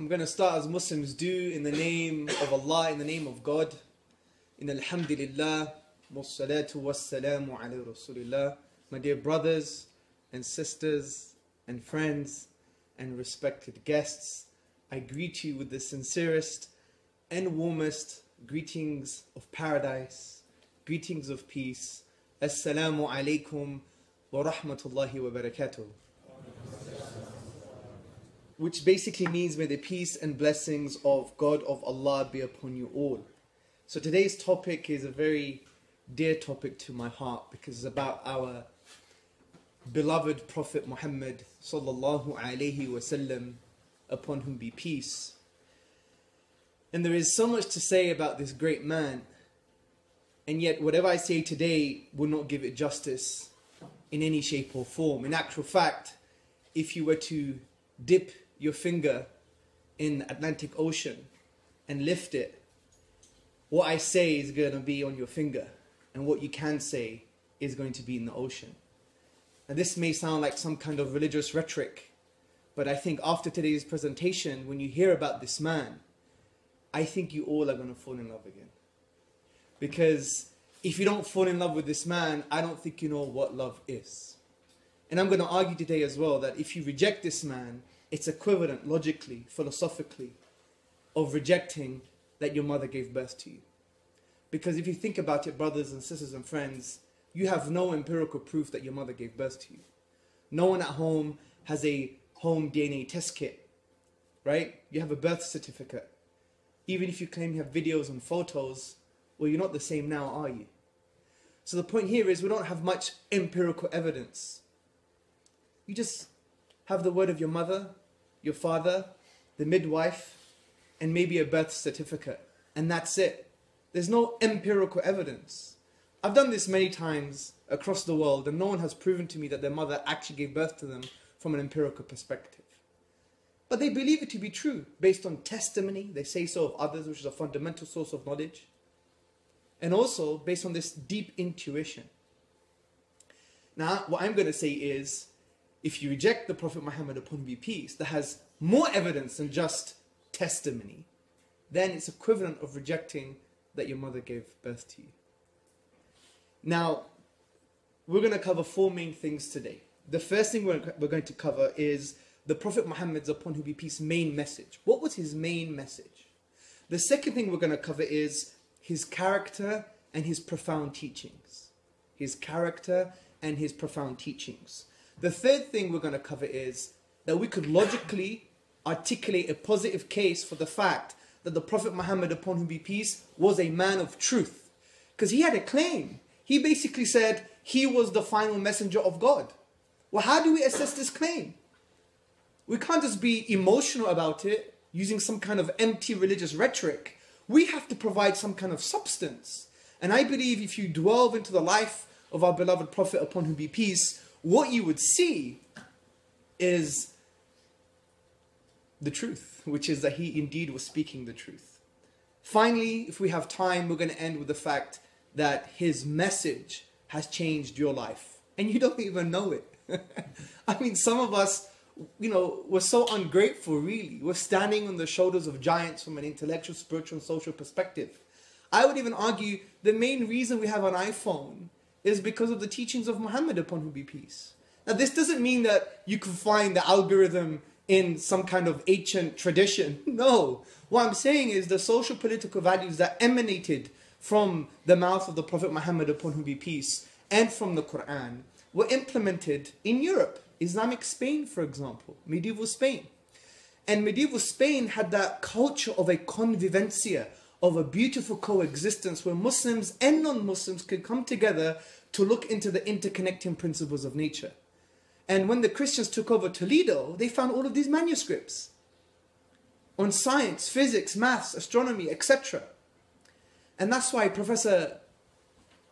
I'm going to start as Muslims do in the name of Allah, in the name of God. In Alhamdulillah, wassalatu wassalamu ala Rasulillah. My dear brothers and sisters and friends and respected guests, I greet you with the sincerest and warmest greetings of paradise, greetings of peace. Assalamu alaikum wa rahmatullahi wa barakatuh which basically means may the peace and blessings of God of Allah be upon you all. So today's topic is a very dear topic to my heart because it's about our beloved Prophet Muhammad sallallahu alaihi wasallam upon whom be peace. And there is so much to say about this great man, and yet whatever I say today will not give it justice in any shape or form. In actual fact, if you were to dip your finger in the Atlantic Ocean and lift it, what I say is going to be on your finger, and what you can say is going to be in the ocean. And this may sound like some kind of religious rhetoric, but I think after today's presentation, when you hear about this man, I think you all are going to fall in love again. Because if you don't fall in love with this man, I don't think you know what love is. And I'm going to argue today as well that if you reject this man, it's equivalent logically, philosophically, of rejecting that your mother gave birth to you. Because if you think about it, brothers and sisters and friends, you have no empirical proof that your mother gave birth to you. No one at home has a home DNA test kit, right? You have a birth certificate. Even if you claim you have videos and photos, well, you're not the same now, are you? So the point here is we don't have much empirical evidence. You just have the word of your mother, your father, the midwife, and maybe a birth certificate. And that's it. There's no empirical evidence. I've done this many times across the world, and no one has proven to me that their mother actually gave birth to them from an empirical perspective. But they believe it to be true based on testimony, they say so of others, which is a fundamental source of knowledge, and also based on this deep intuition. Now, what I'm going to say is if you reject the Prophet Muhammad upon be peace that has more evidence than just testimony, then it's equivalent of rejecting that your mother gave birth to you. Now, we're going to cover four main things today. The first thing we're, going to cover is the Prophet Muhammad's upon whom be peace main message. What was his main message? The second thing we're going to cover is his character and his profound teachings. His character and his profound teachings. The third thing we're going to cover is that we could logically articulate a positive case for the fact that the Prophet Muhammad, upon whom be peace, was a man of truth. Because he had a claim. He basically said he was the final messenger of God. Well, how do we assess this claim? We can't just be emotional about it using some kind of empty religious rhetoric. We have to provide some kind of substance. And I believe if you delve into the life of our beloved Prophet, upon whom be peace, what you would see is the truth, which is that he indeed was speaking the truth. Finally, if we have time, we're going to end with the fact that his message has changed your life. And you don't even know it. I mean, some of us, you know, we're so ungrateful, really. We're standing on the shoulders of giants from an intellectual, spiritual, and social perspective. I would even argue the main reason we have an iPhone is because of the teachings of Muhammad upon whom be peace. Now, this doesn't mean that you can find the algorithm in some kind of ancient tradition. No. What I'm saying is the social political values that emanated from the mouth of the Prophet Muhammad upon whom be peace and from the Quran were implemented in Europe. Islamic Spain, for example, medieval Spain. And medieval Spain had that culture of a convivencia, of a beautiful coexistence where Muslims and non-Muslims could come together to look into the interconnecting principles of nature. And when the Christians took over Toledo, they found all of these manuscripts on science, physics, maths, astronomy, etc. And that's why Professor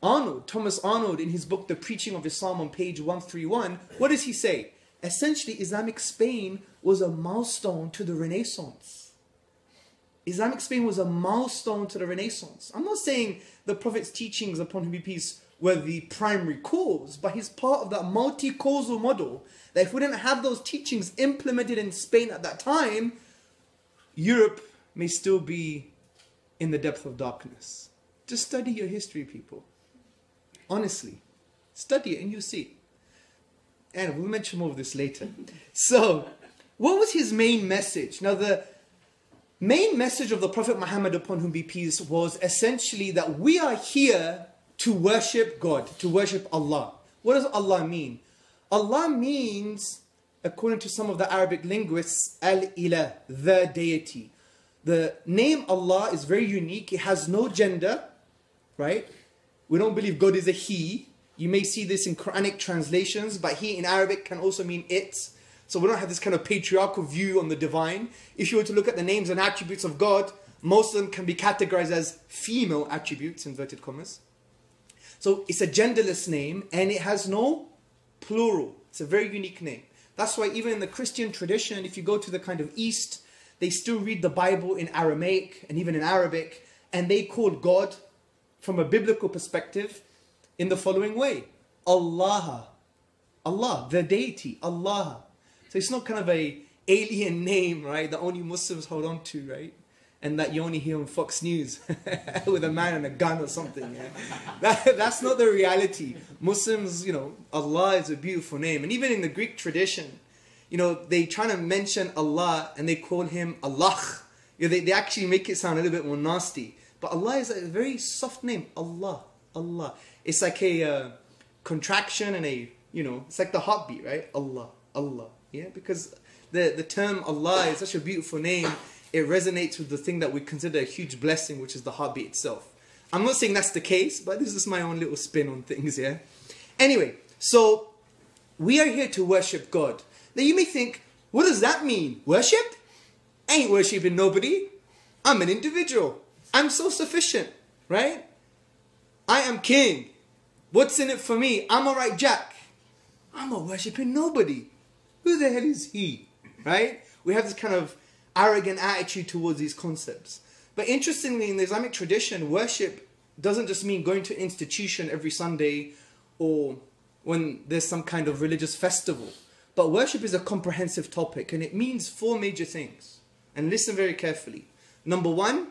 Arnold, Thomas Arnold, in his book The Preaching of Islam on page 131, what does he say? Essentially, Islamic Spain was a milestone to the Renaissance. Islamic Spain was a milestone to the Renaissance. I'm not saying the Prophet's teachings upon whom be peace were the primary cause, but he's part of that multi-causal model that if we didn't have those teachings implemented in Spain at that time, Europe may still be in the depth of darkness. Just study your history, people. Honestly, study it and you'll see. And we'll mention more of this later. So, what was his main message? Now, the main message of the Prophet Muhammad, upon whom be peace, was essentially that we are here to worship God, to worship Allah. What does Allah mean? Allah means, according to some of the Arabic linguists, Al-Ilah, the deity. The name Allah is very unique. It has no gender, right? We don't believe God is a He. You may see this in Quranic translations, but He in Arabic can also mean it. So we don't have this kind of patriarchal view on the divine. If you were to look at the names and attributes of God, most of them can be categorized as female attributes, inverted commas. So it's a genderless name and it has no plural. It's a very unique name. That's why even in the Christian tradition, if you go to the kind of East, they still read the Bible in Aramaic and even in Arabic, and they call God, from a biblical perspective, in the following way Allah. Allah, the deity, Allah. So it's not kind of a alien name, right? That only Muslims hold on to, right? And that you only hear on Fox News with a man and a gun or something. Yeah? That, that's not the reality. Muslims, you know, Allah is a beautiful name. And even in the Greek tradition, you know, they try to mention Allah and they call him Allah. You know, they, they actually make it sound a little bit more nasty. But Allah is a very soft name. Allah. Allah. It's like a uh, contraction and a, you know, it's like the heartbeat, right? Allah. Allah. Yeah, because the, the term Allah is such a beautiful name, it resonates with the thing that we consider a huge blessing, which is the heartbeat itself. I'm not saying that's the case, but this is my own little spin on things, yeah? Anyway, so we are here to worship God. Now you may think, what does that mean? Worship? I ain't worshiping nobody. I'm an individual. I'm so sufficient, right? I am king. What's in it for me? I'm alright, Jack. I'm not worshiping nobody. Who the hell is he? Right? We have this kind of arrogant attitude towards these concepts. But interestingly, in the Islamic tradition, worship doesn't just mean going to institution every Sunday or when there's some kind of religious festival. But worship is a comprehensive topic and it means four major things. And listen very carefully. Number one,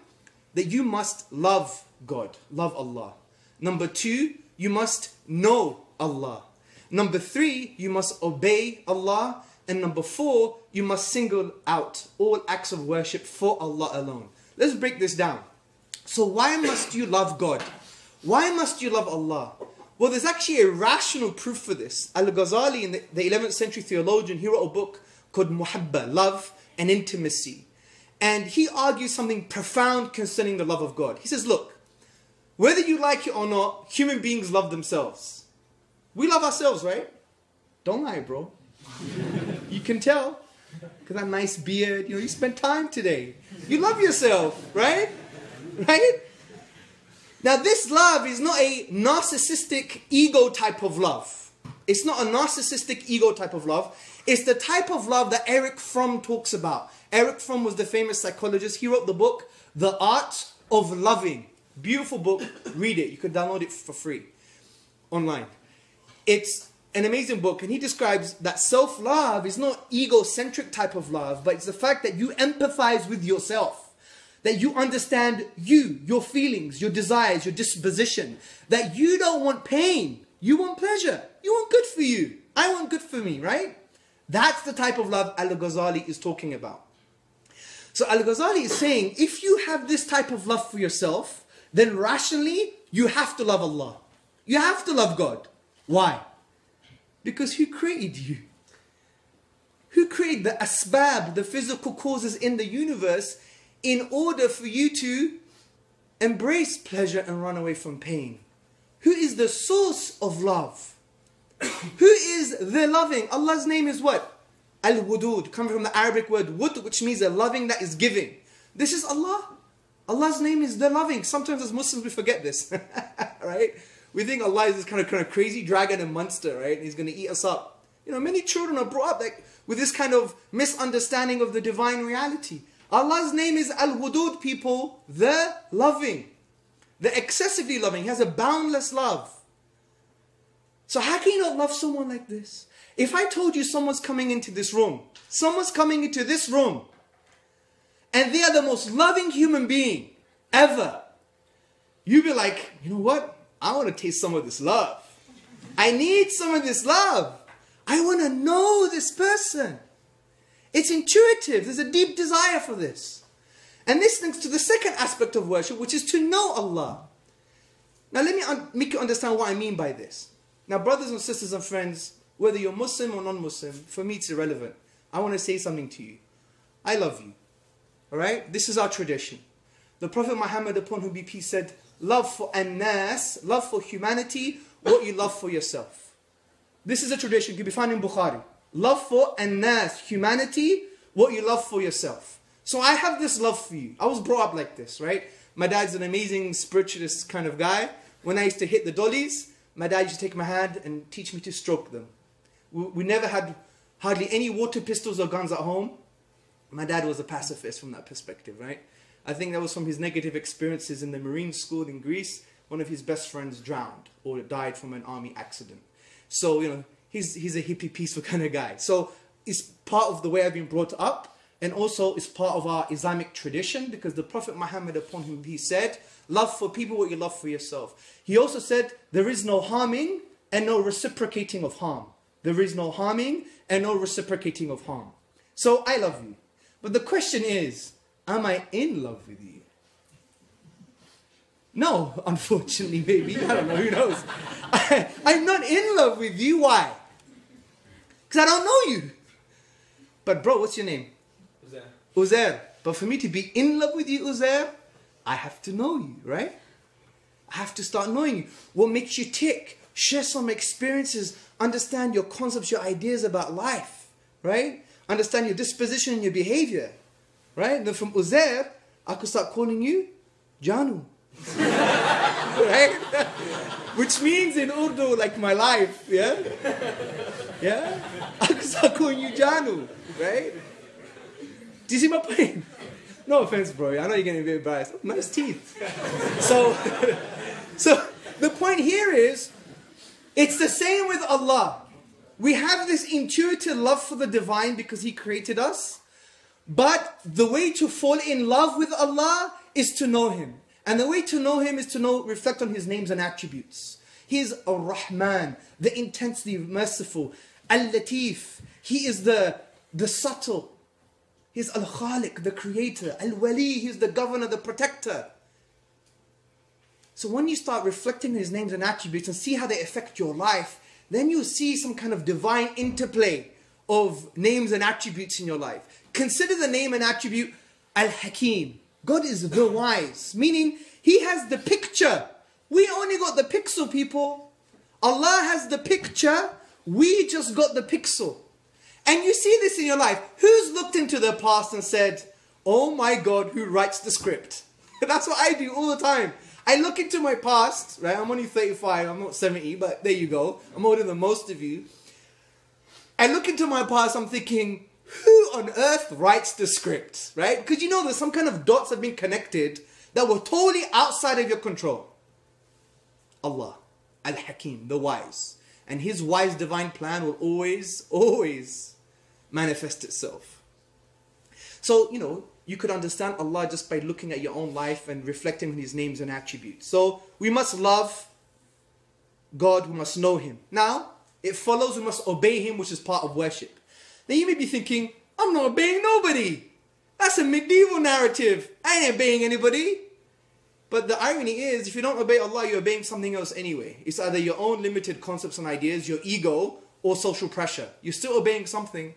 that you must love God, love Allah. Number two, you must know Allah. Number three, you must obey Allah. And number four, you must single out all acts of worship for Allah alone. Let's break this down. So, why must you love God? Why must you love Allah? Well, there's actually a rational proof for this. Al Ghazali, in the 11th century theologian, he wrote a book called Muhabba, Love and Intimacy. And he argues something profound concerning the love of God. He says, Look, whether you like it or not, human beings love themselves. We love ourselves, right? Don't lie, bro. you can tell. Because that nice beard, you know, you spent time today. You love yourself, right? Right? Now, this love is not a narcissistic ego type of love. It's not a narcissistic ego type of love. It's the type of love that Erich Fromm talks about. Erich Fromm was the famous psychologist. He wrote the book, The Art of Loving. Beautiful book. Read it. You can download it for free online. It's an amazing book, and he describes that self love is not egocentric type of love, but it's the fact that you empathize with yourself, that you understand you, your feelings, your desires, your disposition, that you don't want pain, you want pleasure, you want good for you, I want good for me, right? That's the type of love Al Ghazali is talking about. So Al Ghazali is saying if you have this type of love for yourself, then rationally you have to love Allah. You have to love God. Why? Because who created you? Who created the asbab, the physical causes in the universe, in order for you to embrace pleasure and run away from pain? Who is the source of love? who is the loving? Allah's name is what? Al Wudud, coming from the Arabic word wud, which means a loving that is giving. This is Allah. Allah's name is the loving. Sometimes as Muslims we forget this, right? We think Allah is this kind of kind of crazy dragon and monster, right? And he's going to eat us up. You know, many children are brought up like with this kind of misunderstanding of the divine reality. Allah's name is Al Wudud, people, the loving, the excessively loving. He has a boundless love. So how can you not love someone like this? If I told you someone's coming into this room, someone's coming into this room, and they are the most loving human being ever, you'd be like, you know what? I want to taste some of this love. I need some of this love. I want to know this person. It's intuitive. There's a deep desire for this. And this links to the second aspect of worship, which is to know Allah. Now, let me make you understand what I mean by this. Now, brothers and sisters and friends, whether you're Muslim or non Muslim, for me it's irrelevant. I want to say something to you. I love you. All right? This is our tradition. The Prophet Muhammad, upon whom be peace, said, Love for annas, love for humanity, what you love for yourself. This is a tradition, you can be found in Bukhari. Love for annas, humanity, what you love for yourself. So I have this love for you. I was brought up like this, right? My dad's an amazing spiritualist kind of guy. When I used to hit the dollies, my dad used to take my hand and teach me to stroke them. We, we never had hardly any water pistols or guns at home. My dad was a pacifist from that perspective, right? I think that was from his negative experiences in the Marine School in Greece. One of his best friends drowned or died from an army accident. So, you know, he's, he's a hippie, peaceful kind of guy. So, it's part of the way I've been brought up and also it's part of our Islamic tradition because the Prophet Muhammad, upon whom he said, Love for people what you love for yourself. He also said, There is no harming and no reciprocating of harm. There is no harming and no reciprocating of harm. So I love you. But the question is, am I in love with you? No, unfortunately, maybe. I don't know, who knows? I, am not in love with you. Why? Because I don't know you. But, bro, what's your name? Uzair. Uzair. But for me to be in love with you, Uzair, I have to know you, right? I have to start knowing you. What makes you tick? Share some experiences. Understand your concepts, your ideas about life, right? Understand your disposition and your behavior, right? And then from Uzair, I could start calling you Janu. right? Which means in Urdu, like my life, yeah? Yeah? I could start calling you Janu, right? Do you see my point? No offense, bro. I know you're getting a bit biased. Oh, nice teeth. So, so the point here is, it's the same with Allah. We have this intuitive love for the divine because He created us. But the way to fall in love with Allah is to know Him. And the way to know Him is to know, reflect on His names and attributes. He is Ar-Rahman, the intensely merciful. Al-Latif, He is the, the subtle. He's Al Khaliq, the creator. Al Wali, He's the governor, the protector. So when you start reflecting His names and attributes and see how they affect your life, then you see some kind of divine interplay of names and attributes in your life. Consider the name and attribute Al Hakim. God is the wise, meaning He has the picture. We only got the pixel, people. Allah has the picture. We just got the pixel. And you see this in your life. Who's looked into the past and said, Oh my God, who writes the script? That's what I do all the time. I look into my past, right? I'm only 35, I'm not 70, but there you go. I'm older than most of you. I look into my past, I'm thinking, who on earth writes the script, right? Because you know there's some kind of dots have been connected that were totally outside of your control. Allah, Al Hakim, the wise. And His wise divine plan will always, always manifest itself. So, you know, you could understand Allah just by looking at your own life and reflecting on His names and attributes. So, we must love God, we must know Him. Now, it follows we must obey Him, which is part of worship. Then you may be thinking, I'm not obeying nobody. That's a medieval narrative. I ain't obeying anybody. But the irony is, if you don't obey Allah, you're obeying something else anyway. It's either your own limited concepts and ideas, your ego, or social pressure. You're still obeying something.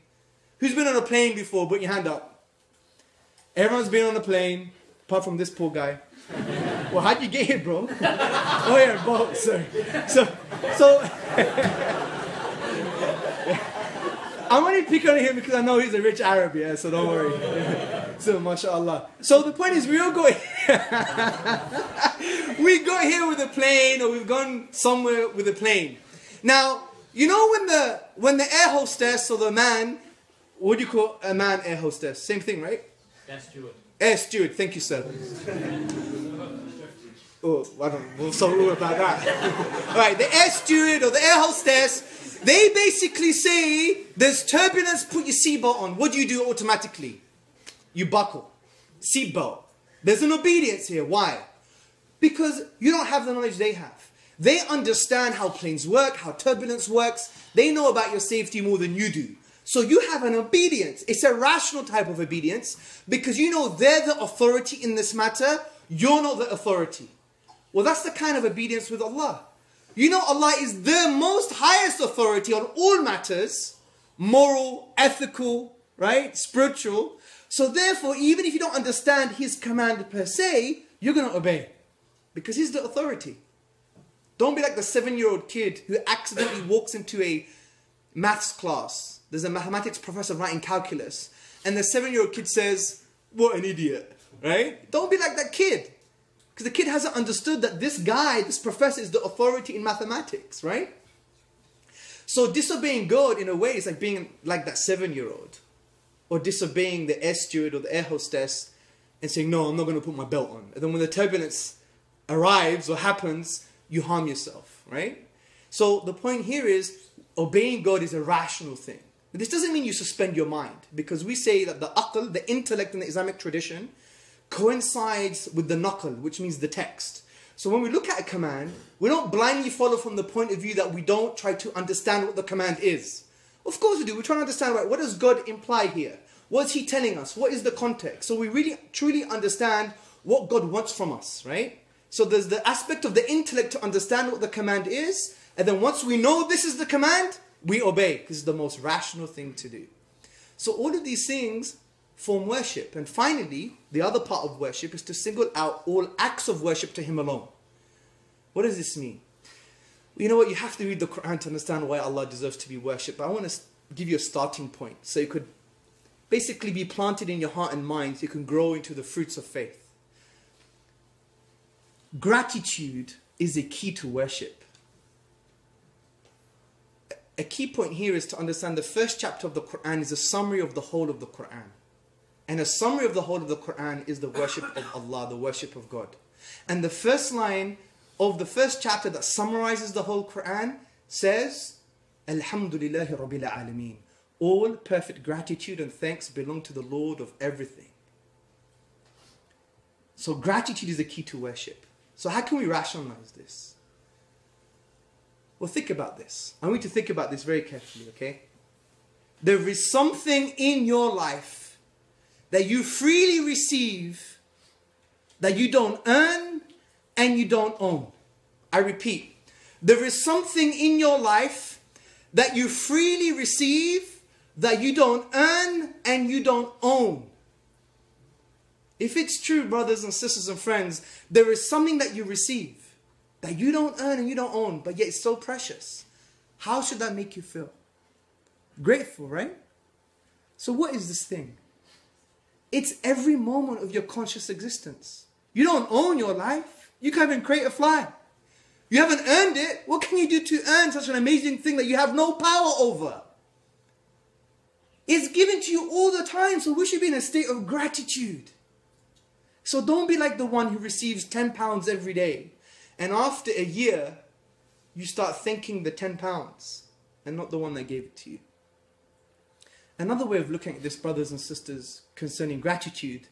Who's been on a plane before? Put your hand up. Everyone's been on a plane, apart from this poor guy. well, how'd you get here, bro? oh yeah, boat. Sorry. So, so. I'm only picking on him because I know he's a rich Arab, yeah. So don't worry. so, mashallah. So the point is, we all go. we got here with a plane, or we've gone somewhere with a plane. Now, you know when the when the air hostess or the man, what do you call a man air hostess? Same thing, right? Air steward. Air steward. Thank you, sir. oh, I don't. We'll so about that. All right, the air steward or the air hostess. They basically say there's turbulence. Put your seatbelt on. What do you do automatically? You buckle. seatbelt. There's an obedience here. Why? Because you don't have the knowledge they have. They understand how planes work, how turbulence works. They know about your safety more than you do. So you have an obedience. It's a rational type of obedience because you know they're the authority in this matter. You're not the authority. Well, that's the kind of obedience with Allah. You know Allah is the most highest authority on all matters, moral, ethical, right? Spiritual. So therefore, even if you don't understand his command per se, you're going to obey because he's the authority. Don't be like the seven-year-old kid who accidentally walks into a maths class. There's a mathematics professor writing calculus, and the seven-year-old kid says, "What an idiot!" Right? Don't be like that kid. Because the kid hasn't understood that this guy, this professor, is the authority in mathematics, right? So disobeying God in a way is like being like that seven-year-old. Or disobeying the air steward or the air hostess and saying, no, I'm not going to put my belt on. And then when the turbulence arrives or happens, you harm yourself, right? So the point here is obeying God is a rational thing. This doesn't mean you suspend your mind because we say that the aql, the intellect in the Islamic tradition, coincides with the naql, which means the text. So when we look at a command, we don't blindly follow from the point of view that we don't try to understand what the command is. Of course we do. We're trying to understand right, what does God imply here? What's he telling us? What is the context? So we really truly understand what God wants from us, right? So there's the aspect of the intellect to understand what the command is, and then once we know this is the command, we obey. This is the most rational thing to do. So all of these things form worship. And finally, the other part of worship is to single out all acts of worship to Him alone. What does this mean? You know what? You have to read the Quran to understand why Allah deserves to be worshipped. But I want to give you a starting point so you could basically be planted in your heart and mind so you can grow into the fruits of faith. Gratitude is a key to worship. A key point here is to understand the first chapter of the Quran is a summary of the whole of the Quran. And a summary of the whole of the Quran is the worship of Allah, the worship of God. And the first line of the first chapter that summarizes the whole Quran says, Alhamdulillahi Rabbil Alameen. All perfect gratitude and thanks belong to the Lord of everything. So gratitude is the key to worship. So how can we rationalize this? Well, think about this. I want you to think about this very carefully, okay? There is something in your life that you freely receive, that you don't earn and you don't own. I repeat, there is something in your life that you freely receive, that you don't earn and you don't own. If it's true, brothers and sisters and friends, there is something that you receive that you don't earn and you don't own, but yet it's so precious. How should that make you feel? Grateful, right? So, what is this thing? It's every moment of your conscious existence. You don't own your life. You can't even create a fly. You haven't earned it. What can you do to earn such an amazing thing that you have no power over? It's given to you all the time, so we should be in a state of gratitude. So don't be like the one who receives 10 pounds every day. And after a year, you start thanking the 10 pounds and not the one that gave it to you. Another way of looking at this, brothers and sisters, concerning gratitude,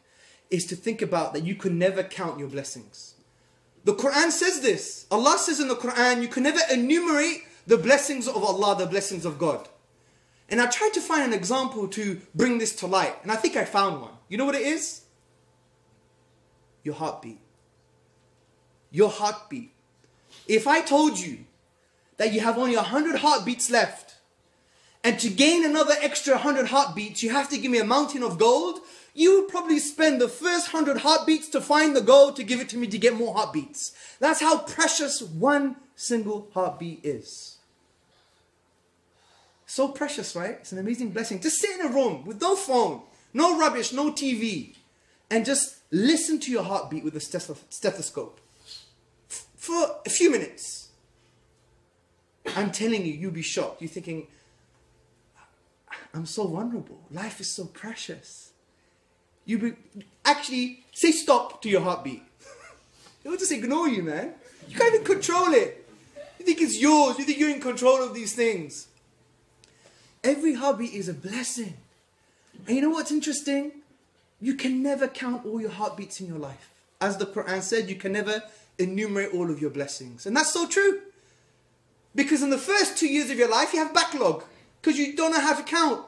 is to think about that you can never count your blessings. The Quran says this. Allah says in the Quran, you can never enumerate the blessings of Allah, the blessings of God. And I tried to find an example to bring this to light, and I think I found one. You know what it is? Your heartbeat. Your heartbeat. If I told you that you have only 100 heartbeats left, and to gain another extra 100 heartbeats, you have to give me a mountain of gold. You would probably spend the first 100 heartbeats to find the gold to give it to me to get more heartbeats. That's how precious one single heartbeat is. So precious, right? It's an amazing blessing. Just sit in a room with no phone, no rubbish, no TV, and just listen to your heartbeat with a stethoscope for a few minutes. I'm telling you, you'll be shocked. You're thinking, I'm so vulnerable. Life is so precious. You be, actually say stop to your heartbeat. It will just ignore you, man. You can't even control it. You think it's yours. You think you're in control of these things. Every heartbeat is a blessing. And you know what's interesting? you can never count all your heartbeats in your life. As the Quran said, you can never enumerate all of your blessings. And that's so true. Because in the first two years of your life, you have backlog because you don't know how to count.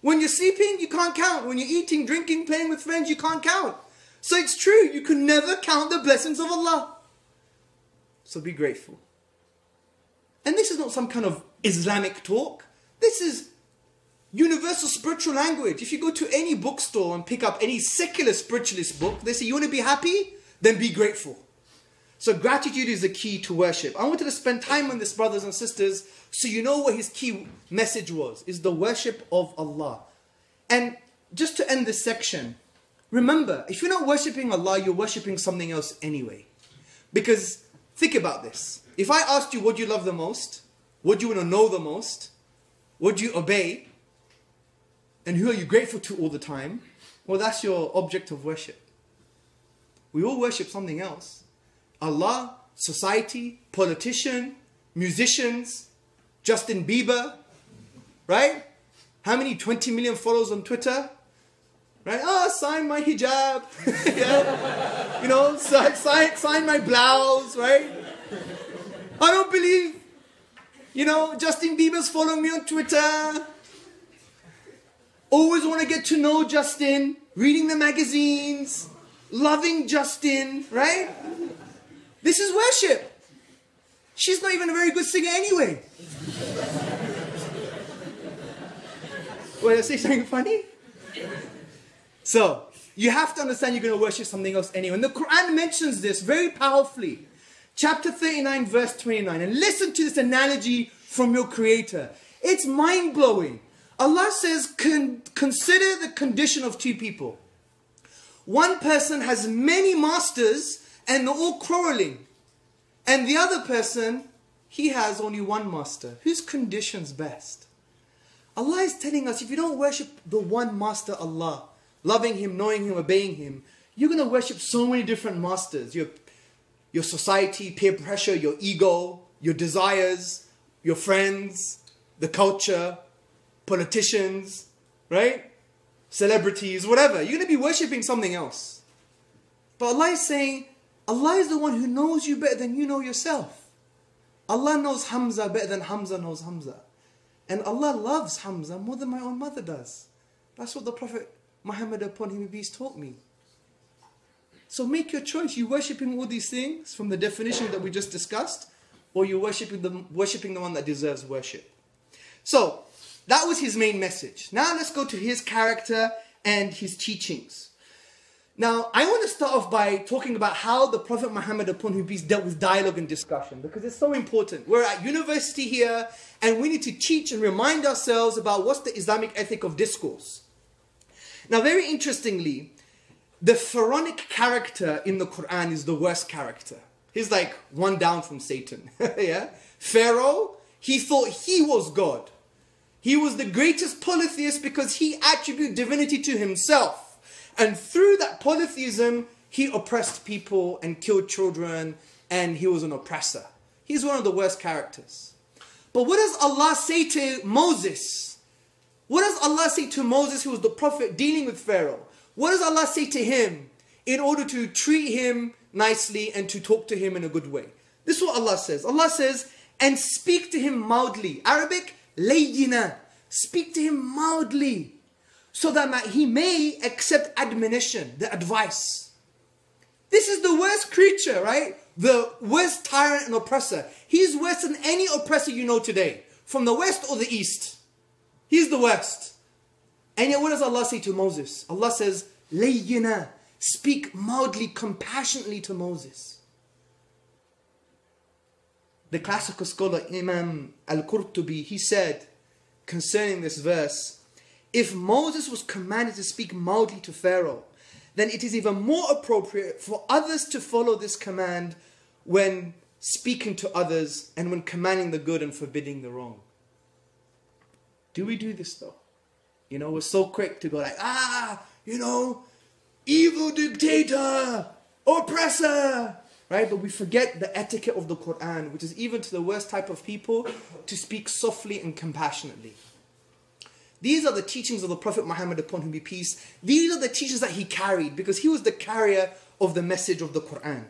When you're sleeping, you can't count. When you're eating, drinking, playing with friends, you can't count. So it's true, you can never count the blessings of Allah. So be grateful. And this is not some kind of Islamic talk. This is universal spiritual language. If you go to any bookstore and pick up any secular spiritualist book, they say, You want to be happy? Then be grateful. So gratitude is the key to worship. I wanted to spend time on this, brothers and sisters, so you know what his key message was, is the worship of Allah. And just to end this section, remember, if you're not worshipping Allah, you're worshipping something else anyway. Because think about this. If I asked you what you love the most, what do you want to know the most, what do you obey, and who are you grateful to all the time, well, that's your object of worship. We all worship something else. Allah, society, politician, musicians, Justin Bieber, right? How many 20 million followers on Twitter? Right? Oh, sign my hijab. You know, sign, sign, sign my blouse, right? I don't believe, you know, Justin Bieber's following me on Twitter. Always want to get to know Justin, reading the magazines, loving Justin, right? This is worship. She's not even a very good singer anyway. Wait, I say something funny? So, you have to understand you're going to worship something else anyway. And the Quran mentions this very powerfully. Chapter 39, verse 29. And listen to this analogy from your Creator. It's mind blowing. Allah says, Con- consider the condition of two people. One person has many masters and they're all quarreling. And the other person, he has only one master. Whose condition's best? Allah is telling us if you don't worship the one master Allah, loving Him, knowing Him, obeying Him, you're going to worship so many different masters. Your, your society, peer pressure, your ego, your desires, your friends, the culture, politicians, right? Celebrities, whatever. You're going to be worshipping something else. But Allah is saying, Allah is the one who knows you better than you know yourself. Allah knows Hamza better than Hamza knows Hamza. And Allah loves Hamza more than my own mother does. That's what the Prophet Muhammad upon him peace taught me. So make your choice. You worshipping all these things from the definition that we just discussed, or you worshipping the worshipping the one that deserves worship. So that was his main message. Now let's go to his character and his teachings. Now, I want to start off by talking about how the Prophet Muhammad upon whom peace dealt with dialogue and discussion because it's so important. We're at university here and we need to teach and remind ourselves about what's the Islamic ethic of discourse. Now, very interestingly, the pharaonic character in the Quran is the worst character. He's like one down from Satan. yeah? Pharaoh, he thought he was God. He was the greatest polytheist because he attributed divinity to himself. And through that polytheism, he oppressed people and killed children, and he was an oppressor. He's one of the worst characters. But what does Allah say to Moses? What does Allah say to Moses, who was the prophet dealing with Pharaoh? What does Allah say to him in order to treat him nicely and to talk to him in a good way? This is what Allah says. Allah says, and speak to him mildly. Arabic, layyina. Speak to him mildly so that he may accept admonition, the advice. This is the worst creature, right? The worst tyrant and oppressor. He's worse than any oppressor you know today, from the west or the east. He's the worst. And yet, what does Allah say to Moses? Allah says, Layyina, speak mildly, compassionately to Moses. The classical scholar Imam Al Qurtubi, he said concerning this verse, if Moses was commanded to speak mildly to Pharaoh, then it is even more appropriate for others to follow this command when speaking to others and when commanding the good and forbidding the wrong. Do we do this though? You know, we're so quick to go like, ah, you know, evil dictator, oppressor, right? But we forget the etiquette of the Quran, which is even to the worst type of people to speak softly and compassionately. These are the teachings of the Prophet Muhammad upon whom be peace. These are the teachings that he carried because he was the carrier of the message of the Quran.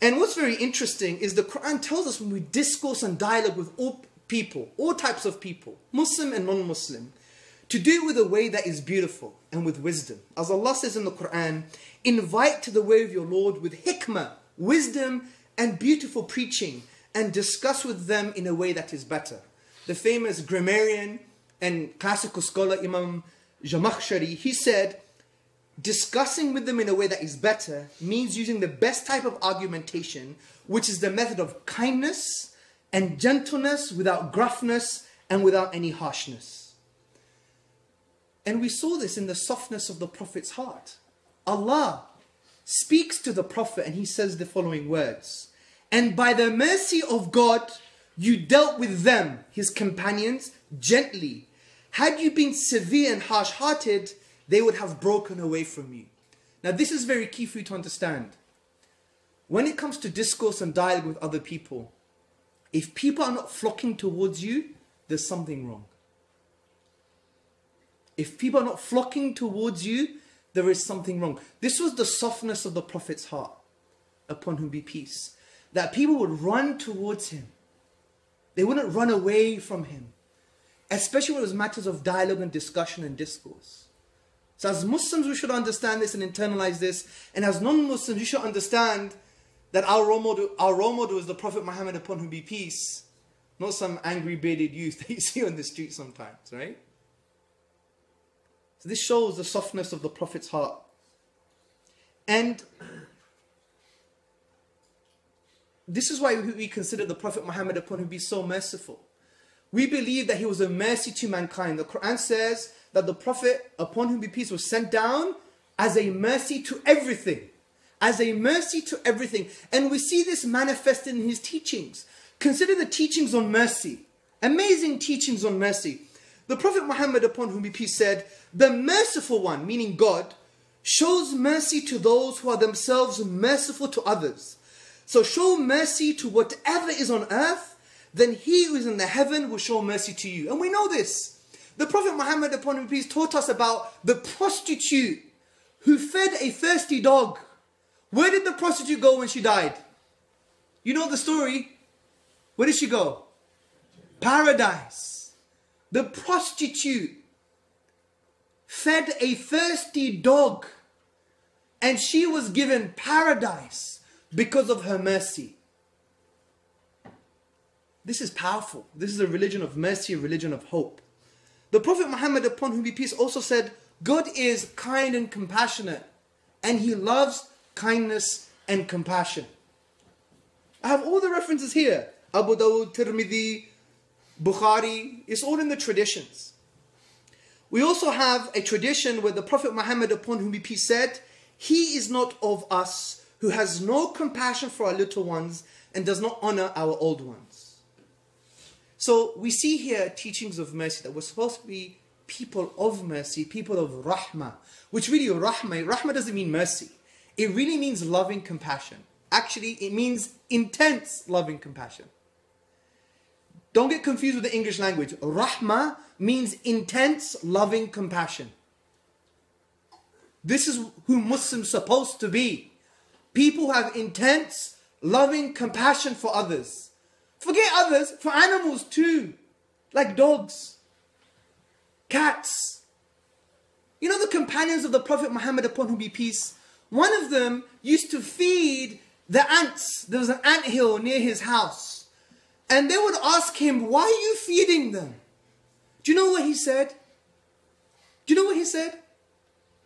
And what's very interesting is the Quran tells us when we discourse and dialogue with all people, all types of people, Muslim and non Muslim, to do it with a way that is beautiful and with wisdom. As Allah says in the Quran, invite to the way of your Lord with hikmah, wisdom, and beautiful preaching, and discuss with them in a way that is better. The famous grammarian and classical scholar Imam Zamakhshari, he said, discussing with them in a way that is better means using the best type of argumentation, which is the method of kindness and gentleness without gruffness and without any harshness. And we saw this in the softness of the Prophet's heart. Allah speaks to the Prophet and he says the following words And by the mercy of God, you dealt with them, his companions, gently. Had you been severe and harsh hearted, they would have broken away from you. Now, this is very key for you to understand. When it comes to discourse and dialogue with other people, if people are not flocking towards you, there's something wrong. If people are not flocking towards you, there is something wrong. This was the softness of the Prophet's heart, upon whom be peace. That people would run towards him, they wouldn't run away from him, especially when it was matters of dialogue and discussion and discourse. So, as Muslims, we should understand this and internalize this. And as non Muslims, we should understand that our role, model, our role model is the Prophet Muhammad, upon whom be peace, not some angry bearded youth that you see on the street sometimes, right? So this shows the softness of the Prophet's heart. And this is why we consider the Prophet Muhammad upon whom be so merciful. We believe that he was a mercy to mankind. The Quran says that the Prophet upon whom be peace was sent down as a mercy to everything. As a mercy to everything. And we see this manifested in his teachings. Consider the teachings on mercy. Amazing teachings on mercy. The Prophet Muhammad, upon whom be peace, said, The merciful one, meaning God, shows mercy to those who are themselves merciful to others. So show mercy to whatever is on earth, then he who is in the heaven will show mercy to you. And we know this. The Prophet Muhammad, upon him peace, taught us about the prostitute who fed a thirsty dog. Where did the prostitute go when she died? You know the story. Where did she go? Paradise the prostitute fed a thirsty dog and she was given paradise because of her mercy. This is powerful. This is a religion of mercy, a religion of hope. The Prophet Muhammad, upon whom be peace, also said, God is kind and compassionate, and He loves kindness and compassion. I have all the references here Abu Dawud, Tirmidhi, Bukhari, it's all in the traditions. We also have a tradition where the Prophet Muhammad, upon whom be peace, said, He is not of us who has no compassion for our little ones and does not honor our old ones. So we see here teachings of mercy that we're supposed to be people of mercy, people of rahmah, which really rahmah, rahmah doesn't mean mercy. It really means loving compassion. Actually, it means intense loving compassion. Don't get confused with the English language. Rahmah means intense, loving compassion. This is who Muslims supposed to be. People who have intense, loving compassion for others. Forget others, for animals too. Like dogs, cats. You know the companions of the Prophet Muhammad upon whom be peace? One of them used to feed the ants. There was an ant hill near his house. And they would ask him, Why are you feeding them? Do you know what he said? Do you know what he said?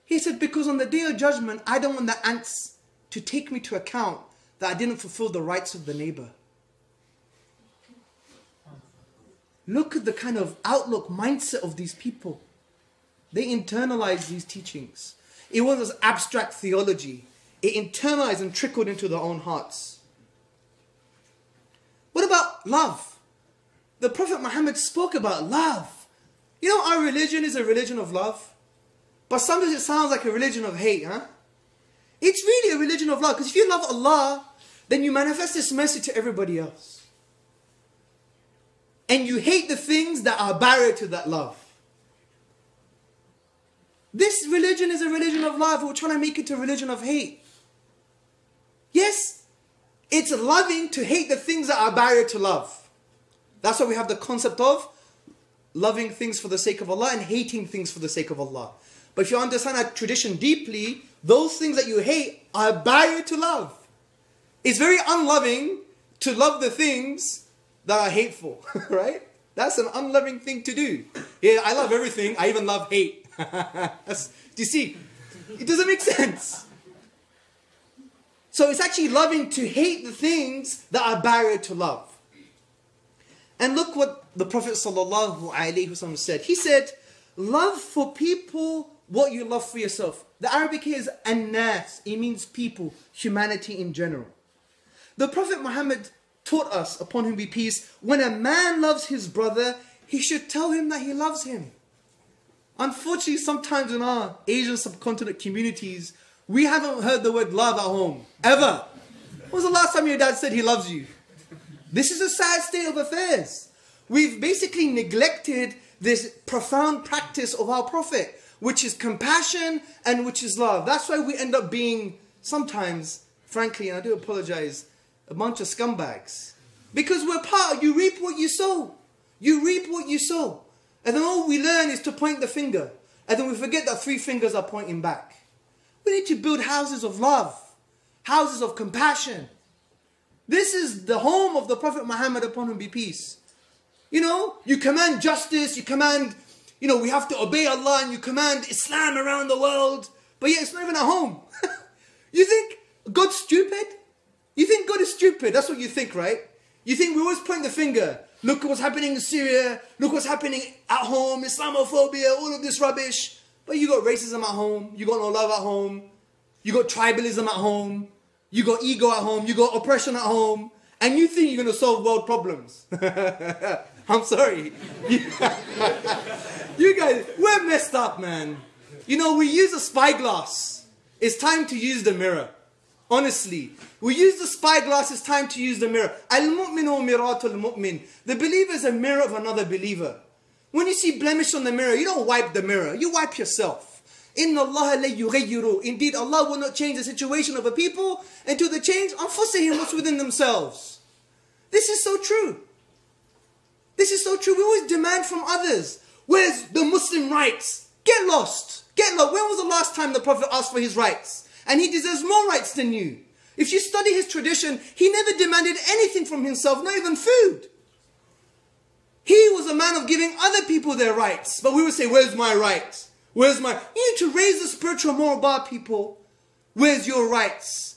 He said, Because on the day of judgment, I don't want the ants to take me to account that I didn't fulfill the rights of the neighbor. Look at the kind of outlook, mindset of these people. They internalized these teachings. It wasn't abstract theology, it internalized and trickled into their own hearts. What about love? The Prophet Muhammad spoke about love. You know, our religion is a religion of love. But sometimes it sounds like a religion of hate, huh? It's really a religion of love. Because if you love Allah, then you manifest this message to everybody else. And you hate the things that are barrier to that love. This religion is a religion of love. We're trying to make it a religion of hate. Yes, it's loving to hate the things that are barrier to love. That's why we have the concept of loving things for the sake of Allah and hating things for the sake of Allah. But if you understand our tradition deeply, those things that you hate are a barrier to love. It's very unloving to love the things that are hateful, right? That's an unloving thing to do. Yeah, I love everything. I even love hate. do you see? It doesn't make sense. So it's actually loving to hate the things that are barrier to love. And look what the Prophet ﷺ said. He said, Love for people what you love for yourself. The Arabic here is annas. It means people, humanity in general. The Prophet Muhammad taught us, upon whom be peace, when a man loves his brother, he should tell him that he loves him. Unfortunately, sometimes in our Asian subcontinent communities, we haven't heard the word love at home. Ever. When was the last time your dad said he loves you? This is a sad state of affairs. We've basically neglected this profound practice of our Prophet, which is compassion and which is love. That's why we end up being sometimes, frankly, and I do apologize, a bunch of scumbags. Because we're part, you reap what you sow. You reap what you sow. And then all we learn is to point the finger. And then we forget that three fingers are pointing back. We need to build houses of love, houses of compassion. This is the home of the Prophet Muhammad upon whom be peace. You know, you command justice, you command, you know, we have to obey Allah and you command Islam around the world, but yet it's not even at home. you think God's stupid? You think God is stupid? That's what you think, right? You think we always point the finger. Look at what's happening in Syria. Look what's happening at home. Islamophobia, all of this rubbish. But you got racism at home. You got no love at home. You got tribalism at home. You got ego at home. You got oppression at home. And you think you're going to solve world problems. I'm sorry. you guys, we're messed up, man. You know, we use a spyglass. It's time to use the mirror. Honestly, we use the spyglass, it's time to use the mirror. Al-mu'minu miratul mu'min. The believer is a mirror of another believer. When you see blemish on the mirror, you don't wipe the mirror, you wipe yourself. Inna Allah la Indeed, Allah will not change the situation of a people until they change anfusihim, what's within themselves. This is so true. This is so true. We always demand from others. Where's the Muslim rights? Get lost. Get lost. When was the last time the Prophet asked for his rights? And he deserves more rights than you. If you study his tradition, he never demanded anything from himself, not even food. He was a man of giving other people their rights. But we would say, where's my rights? Where's my... You need to raise the spiritual moral bar, people. Where's your rights?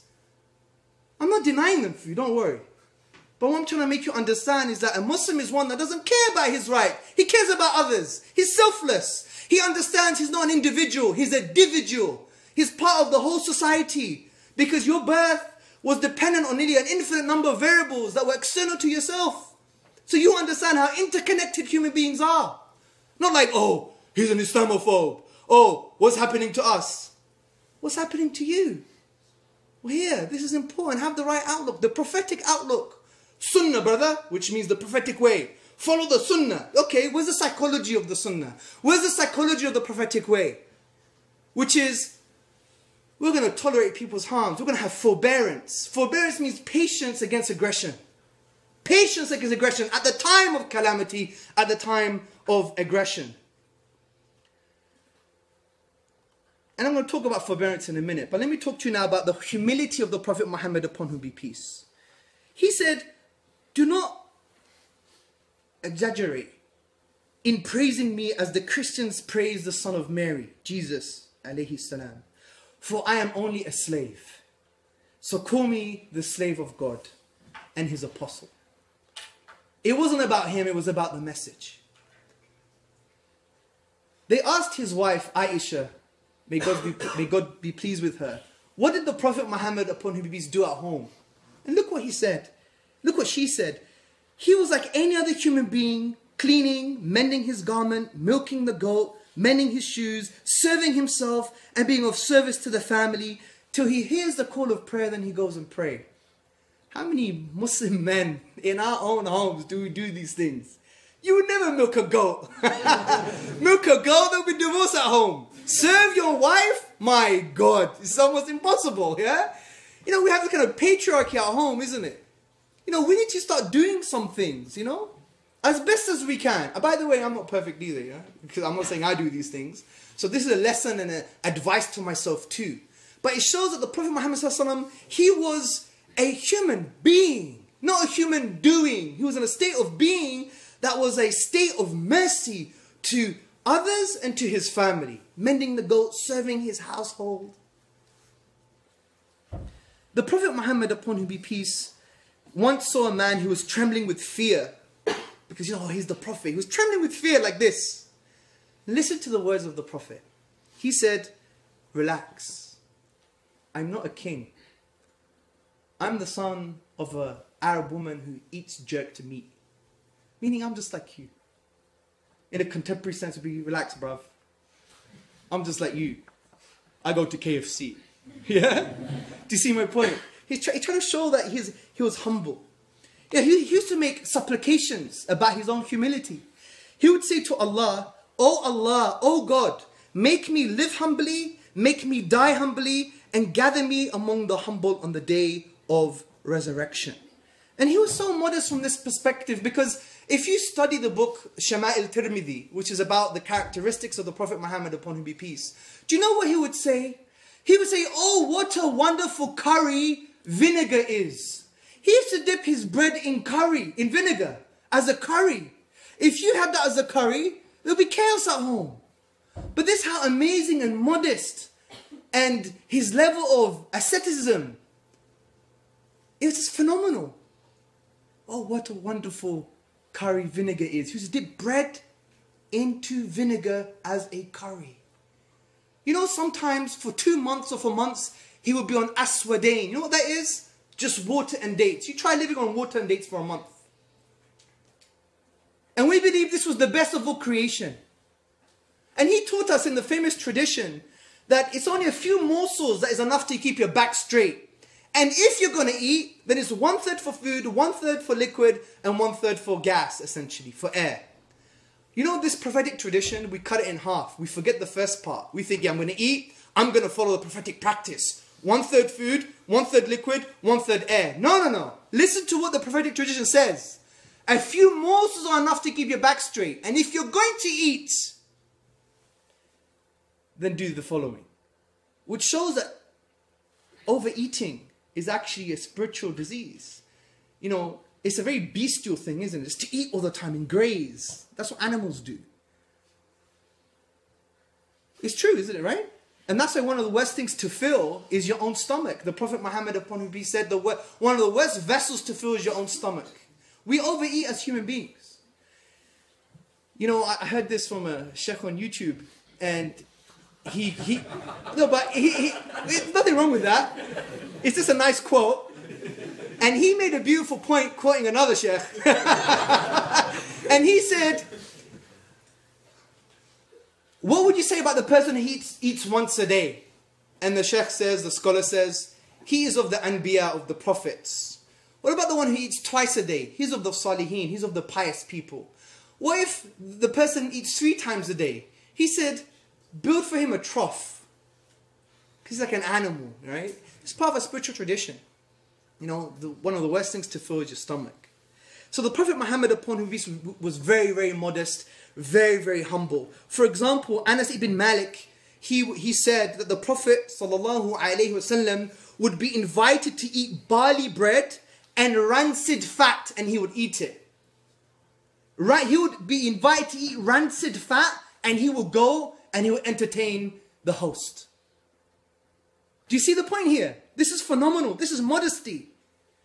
I'm not denying them for you, don't worry. But what I'm trying to make you understand is that a Muslim is one that doesn't care about his right. He cares about others. He's selfless. He understands he's not an individual. He's a individual. He's part of the whole society. Because your birth was dependent on nearly an infinite number of variables that were external to yourself. So you understand how interconnected human beings are. Not like, oh, he's an Islamophobe. Oh, what's happening to us? What's happening to you? Well, here, this is important. Have the right outlook, the prophetic outlook. Sunnah, brother, which means the prophetic way. Follow the sunnah. Okay, where's the psychology of the sunnah? Where's the psychology of the prophetic way? Which is we're going to tolerate people's harms. We're going to have forbearance. Forbearance means patience against aggression. Patience against aggression at the time of calamity, at the time of aggression. And I'm going to talk about forbearance in a minute, but let me talk to you now about the humility of the Prophet Muhammad upon whom be peace. He said, Do not exaggerate in praising me as the Christians praise the Son of Mary, Jesus, alayhi salam for I am only a slave. So call me the slave of God and his apostle. It wasn't about him, it was about the message. They asked his wife, Aisha, may God be, may God be pleased with her, what did the Prophet Muhammad upon him peace do at home? And look what he said. Look what she said. He was like any other human being, cleaning, mending his garment, milking the goat, mending his shoes, serving himself, and being of service to the family till he hears the call of prayer, then he goes and pray. How many Muslim men in our own homes do we do these things? You would never milk a goat. milk a goat, there'll be divorce at home. Serve your wife? My God, it's almost impossible, yeah? You know, we have this kind of patriarchy at home, isn't it? You know, we need to start doing some things, you know? As best as we can. And by the way, I'm not perfect either, yeah? Because I'm not saying I do these things. So this is a lesson and an advice to myself too. But it shows that the Prophet Muhammad he was a human being, not a human doing. He was in a state of being that was a state of mercy to others and to his family, mending the goat, serving his household. The Prophet Muhammad, upon whom be peace, once saw a man who was trembling with fear because you know he's the Prophet. He was trembling with fear like this. Listen to the words of the Prophet. He said, Relax. I'm not a king. I'm the son of an Arab woman who eats jerked meat. Meaning I'm just like you. In a contemporary sense, would be relax, bruv. I'm just like you. I go to KFC. Yeah? Do you see my point? He's, he's trying to show that he's, he was humble. Yeah, he, he used to make supplications about his own humility. He would say to Allah, Oh Allah, oh God, make me live humbly, make me die humbly, and gather me among the humble on the day of resurrection. And he was so modest from this perspective because if you study the book Shama'il Tirmidhi, which is about the characteristics of the Prophet Muhammad upon whom be peace, do you know what he would say? He would say, Oh, what a wonderful curry vinegar is. He used to dip his bread in curry, in vinegar, as a curry. If you had that as a curry, there'll be chaos at home. But this how amazing and modest and his level of asceticism is just phenomenal. Oh, what a wonderful curry vinegar is. He used to dip bread into vinegar as a curry. You know, sometimes for two months or for months, he would be on aswadain. You know what that is? Just water and dates. You try living on water and dates for a month. And we believe this was the best of all creation. And he taught us in the famous tradition that it's only a few morsels that is enough to keep your back straight. And if you're going to eat, then it's one third for food, one third for liquid, and one third for gas, essentially, for air. You know, this prophetic tradition, we cut it in half. We forget the first part. We think, yeah, I'm going to eat, I'm going to follow the prophetic practice. One third food, one third liquid, one third air. No, no, no. Listen to what the prophetic tradition says. A few morsels are enough to keep your back straight. And if you're going to eat, then do the following. Which shows that overeating is actually a spiritual disease. You know, it's a very bestial thing, isn't it? It's to eat all the time and graze. That's what animals do. It's true, isn't it, right? And that's why one of the worst things to fill is your own stomach. The Prophet Muhammad upon whom be said, the one of the worst vessels to fill is your own stomach. We overeat as human beings. You know, I heard this from a sheikh on YouTube, and he he no, but he, he there's nothing wrong with that. It's just a nice quote. And he made a beautiful point quoting another sheikh. and he said, what would you say about the person who eats, eats once a day? And the sheikh says, the scholar says, he is of the anbiya, of the prophets. What about the one who eats twice a day? He's of the salihin, he's of the pious people. What if the person eats three times a day? He said, build for him a trough. He's like an animal, right? It's part of a spiritual tradition. You know, the, one of the worst things to fill is your stomach. So the Prophet Muhammad upon whom peace was very, very modest very, very humble. For example, Anas ibn Malik, he, he said that the Prophet وسلم, would be invited to eat barley bread and rancid fat and he would eat it. Right, he would be invited to eat rancid fat and he would go and he would entertain the host. Do you see the point here? This is phenomenal. This is modesty.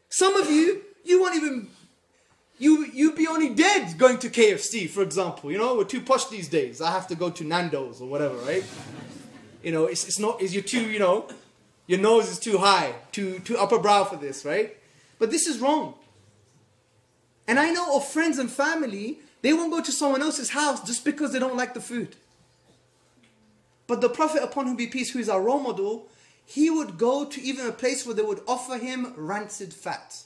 Some of you, you won't even you you'd be only dead going to KFC, for example. You know, we're too posh these days. I have to go to Nando's or whatever, right? You know, it's, it's not is you too, you know, your nose is too high, too too upper brow for this, right? But this is wrong. And I know of friends and family, they won't go to someone else's house just because they don't like the food. But the Prophet upon whom be peace, who is our role model, he would go to even a place where they would offer him rancid fat.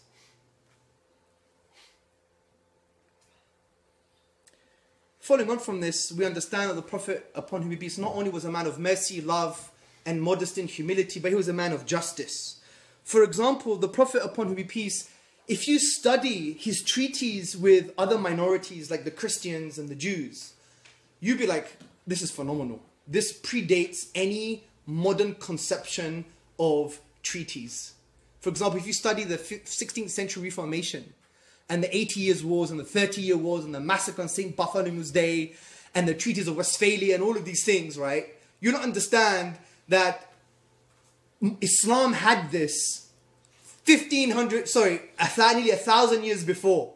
Following on from this, we understand that the Prophet, upon whom be peace, not only was a man of mercy, love, and modesty and humility, but he was a man of justice. For example, the Prophet, upon whom be peace, if you study his treaties with other minorities like the Christians and the Jews, you'd be like, this is phenomenal. This predates any modern conception of treaties. For example, if you study the 16th century Reformation and the 80 Years' Wars and the 30 Year Wars and the massacre on St. Bartholomew's Day and the treaties of Westphalia and all of these things, right? You don't understand that Islam had this 1500, sorry, nearly a thousand years before.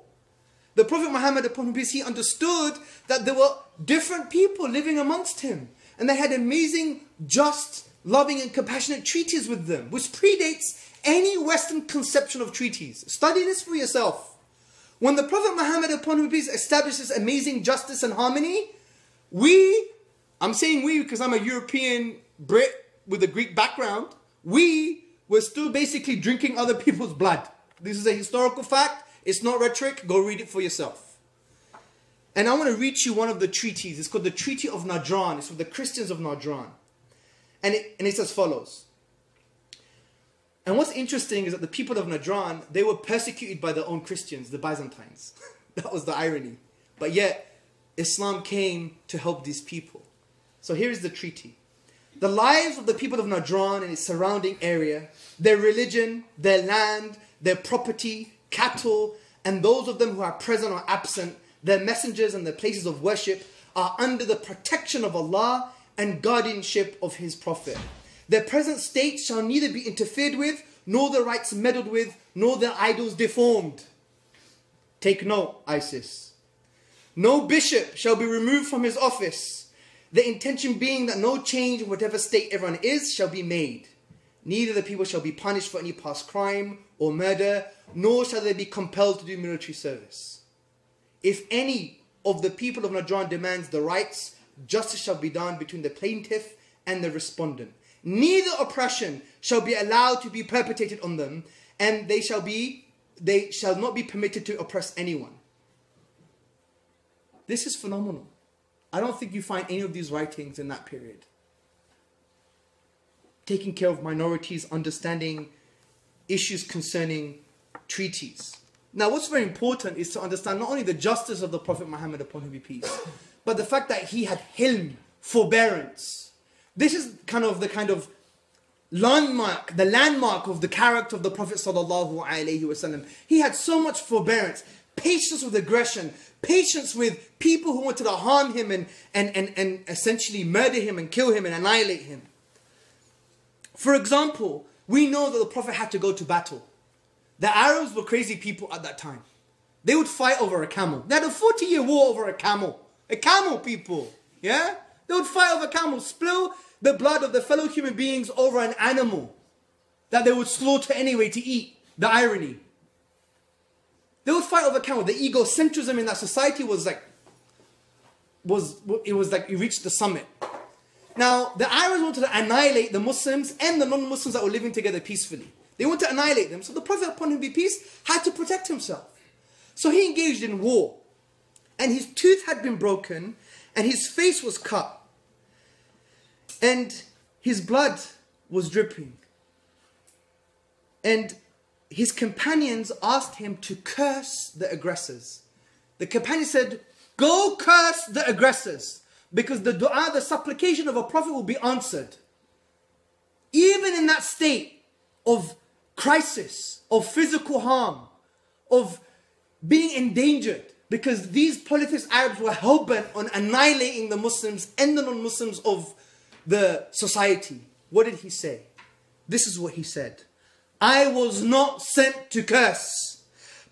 The Prophet Muhammad, upon peace, he understood that there were different people living amongst him. And they had amazing, just, loving, and compassionate treaties with them, which predates any Western conception of treaties. Study this for yourself. When the Prophet Muhammad, upon whom peace, establishes amazing justice and harmony, we, I'm saying we because I'm a European Brit with a Greek background, we were still basically drinking other people's blood. This is a historical fact. It's not rhetoric. Go read it for yourself. And I want to read you one of the treaties. It's called the Treaty of Najran. It's for the Christians of Najran. And it, and it's as follows. And what's interesting is that the people of Najran, they were persecuted by their own Christians, the Byzantines. that was the irony. But yet, Islam came to help these people. So here is the treaty. The lives of the people of Najran and its surrounding area, their religion, their land, their property, cattle, and those of them who are present or absent, their messengers and their places of worship are under the protection of Allah and guardianship of His Prophet. Their present state shall neither be interfered with, nor their rights meddled with, nor their idols deformed. Take note, ISIS. No bishop shall be removed from his office, the intention being that no change in whatever state everyone is shall be made. Neither the people shall be punished for any past crime or murder, nor shall they be compelled to do military service. If any of the people of Najran demands the rights, justice shall be done between the plaintiff and the respondent neither oppression shall be allowed to be perpetrated on them, and they shall be they shall not be permitted to oppress anyone. This is phenomenal. I don't think you find any of these writings in that period. Taking care of minorities, understanding issues concerning treaties. Now, what's very important is to understand not only the justice of the Prophet Muhammad upon him be peace, but the fact that he had hilm, forbearance, this is kind of the kind of landmark, the landmark of the character of the Prophet sallallahu alaihi wasallam. He had so much forbearance, patience with aggression, patience with people who wanted to harm him and, and, and, and essentially murder him and kill him and annihilate him. For example, we know that the Prophet had to go to battle. The Arabs were crazy people at that time. They would fight over a camel. They had a 40 year war over a camel. A camel, people. Yeah? They would fight over camels, spill the blood of the fellow human beings over an animal that they would slaughter anyway to eat. The irony. They would fight over camel. The egocentrism in that society was like, was it was like it reached the summit. Now, the Arabs wanted to annihilate the Muslims and the non-Muslims that were living together peacefully. They wanted to annihilate them. So the Prophet, upon him be peace, had to protect himself. So he engaged in war. And his tooth had been broken and his face was cut and his blood was dripping. And his companions asked him to curse the aggressors. The companion said, Go curse the aggressors because the dua, the supplication of a prophet will be answered. Even in that state of crisis, of physical harm, of being endangered, because these polytheist Arabs were hell bent on annihilating the Muslims and the non Muslims of the society. What did he say? This is what he said. I was not sent to curse,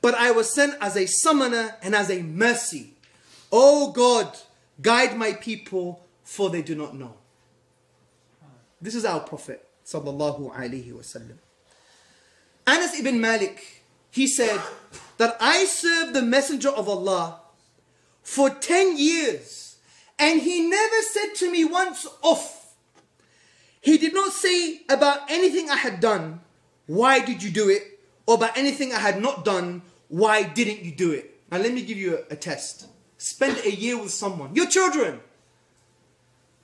but I was sent as a summoner and as a mercy. Oh God, guide my people, for they do not know. This is our Prophet sallallahu alaihi wasallam. Anas ibn Malik, he said that I served the Messenger of Allah for 10 years and he never said to me once off he did not say about anything I had done, why did you do it? Or about anything I had not done, why didn't you do it? Now let me give you a, a test. Spend a year with someone. Your children.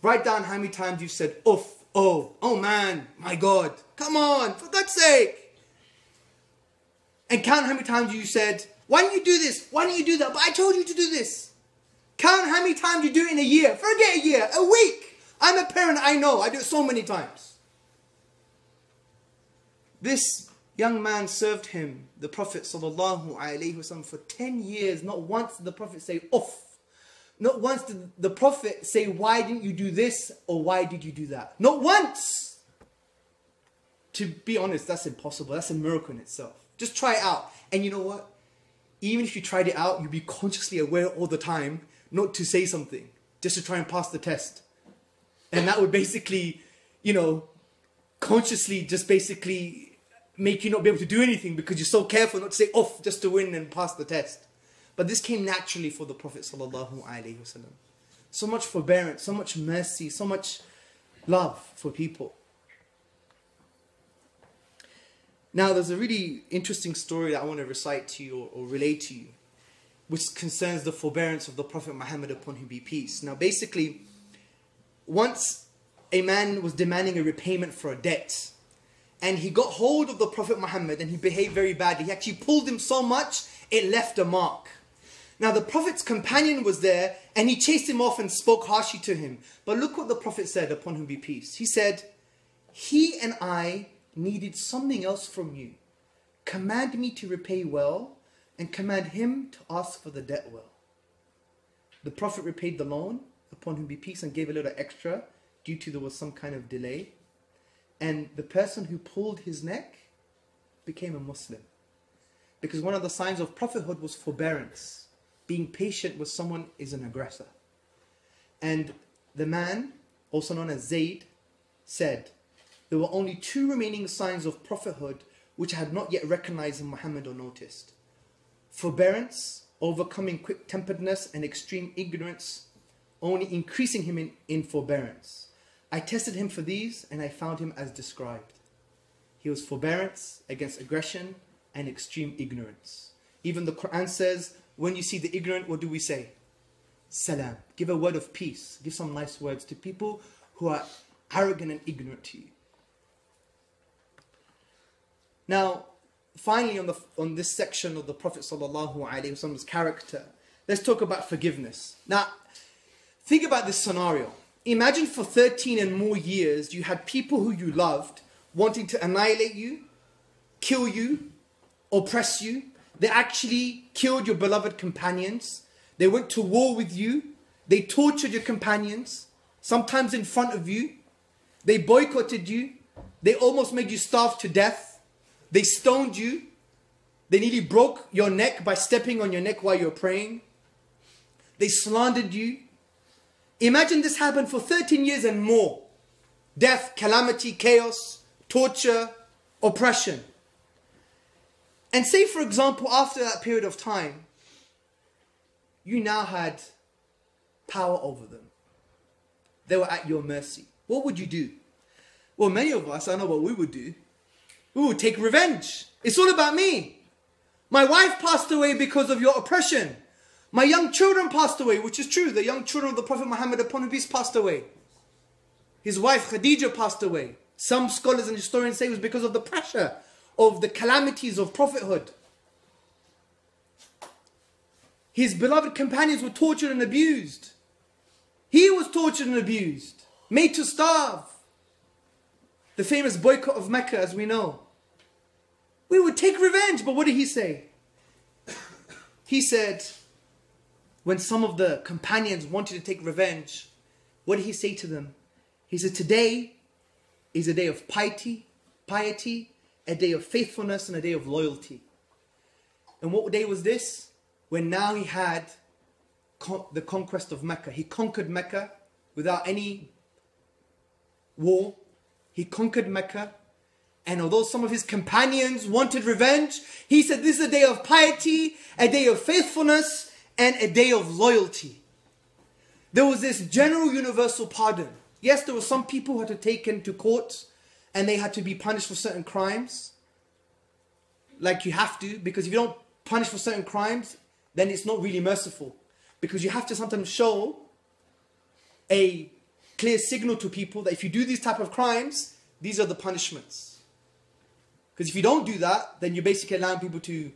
Write down how many times you said, oof, oh, oh man, my God. Come on, for God's sake. And count how many times you said, why don't you do this? Why don't you do that? But I told you to do this. Count how many times you do it in a year. Forget a year, a week. I'm a parent, I know. I do it so many times. This young man served him, the Prophet wasallam, for 10 years. Not once did the Prophet say, off. Not once did the Prophet say, why didn't you do this or why did you do that? Not once. To be honest, that's impossible. That's a miracle in itself. Just try it out. And you know what? Even if you tried it out, you'd be consciously aware all the time not to say something, just to try and pass the test. And that would basically, you know, consciously just basically make you not be able to do anything because you're so careful not to say off just to win and pass the test. But this came naturally for the Prophet sallallahu alaihi wasallam. So much forbearance, so much mercy, so much love for people. Now, there's a really interesting story that I want to recite to you or, or relate to you, which concerns the forbearance of the Prophet Muhammad upon him be peace. Now, basically, once a man was demanding a repayment for a debt, and he got hold of the Prophet Muhammad and he behaved very badly. He actually pulled him so much, it left a mark. Now, the Prophet's companion was there and he chased him off and spoke harshly to him. But look what the Prophet said, upon whom be peace. He said, He and I needed something else from you. Command me to repay well, and command him to ask for the debt well. The Prophet repaid the loan, upon whom be peace, and gave a little extra due to there was some kind of delay. And the person who pulled his neck became a Muslim. Because one of the signs of prophethood was forbearance. Being patient with someone is an aggressor. And the man, also known as Zayd, said, there were only two remaining signs of prophethood which I had not yet recognized in Muhammad or noticed forbearance, overcoming quick temperedness, and extreme ignorance, only increasing him in, in forbearance. I tested him for these and I found him as described. He was forbearance against aggression and extreme ignorance. Even the Quran says, when you see the ignorant, what do we say? Salam. Give a word of peace. Give some nice words to people who are arrogant and ignorant to you. Now, finally, on the on this section of the Prophet Wasallam's character, let's talk about forgiveness. Now, think about this scenario. Imagine for 13 and more years you had people who you loved wanting to annihilate you, kill you, oppress you. They actually killed your beloved companions. They went to war with you. They tortured your companions, sometimes in front of you. They boycotted you. They almost made you starve to death. They stoned you. They nearly broke your neck by stepping on your neck while you're praying. They slandered you. Imagine this happened for 13 years and more. Death, calamity, chaos, torture, oppression. And say, for example, after that period of time, you now had power over them. They were at your mercy. What would you do? Well, many of us, I know what we would do. We would take revenge. It's all about me. My wife passed away because of your oppression. My young children passed away, which is true. The young children of the Prophet Muhammad upon him peace passed away. His wife Khadija passed away. Some scholars and historians say it was because of the pressure of the calamities of prophethood. His beloved companions were tortured and abused. He was tortured and abused, made to starve. The famous boycott of Mecca, as we know. We would take revenge. But what did he say? He said, when some of the companions wanted to take revenge, what did he say to them? He said, Today is a day of piety, piety, a day of faithfulness, and a day of loyalty. And what day was this? When now he had con- the conquest of Mecca. He conquered Mecca without any war. He conquered Mecca and although some of his companions wanted revenge, he said this is a day of piety, a day of faithfulness, and a day of loyalty. There was this general universal pardon. Yes, there were some people who had to taken to court and they had to be punished for certain crimes. Like you have to, because if you don't punish for certain crimes, then it's not really merciful. Because you have to sometimes show a clear signal to people that if you do these type of crimes, these are the punishments. Because if you don't do that, then you're basically allowing people to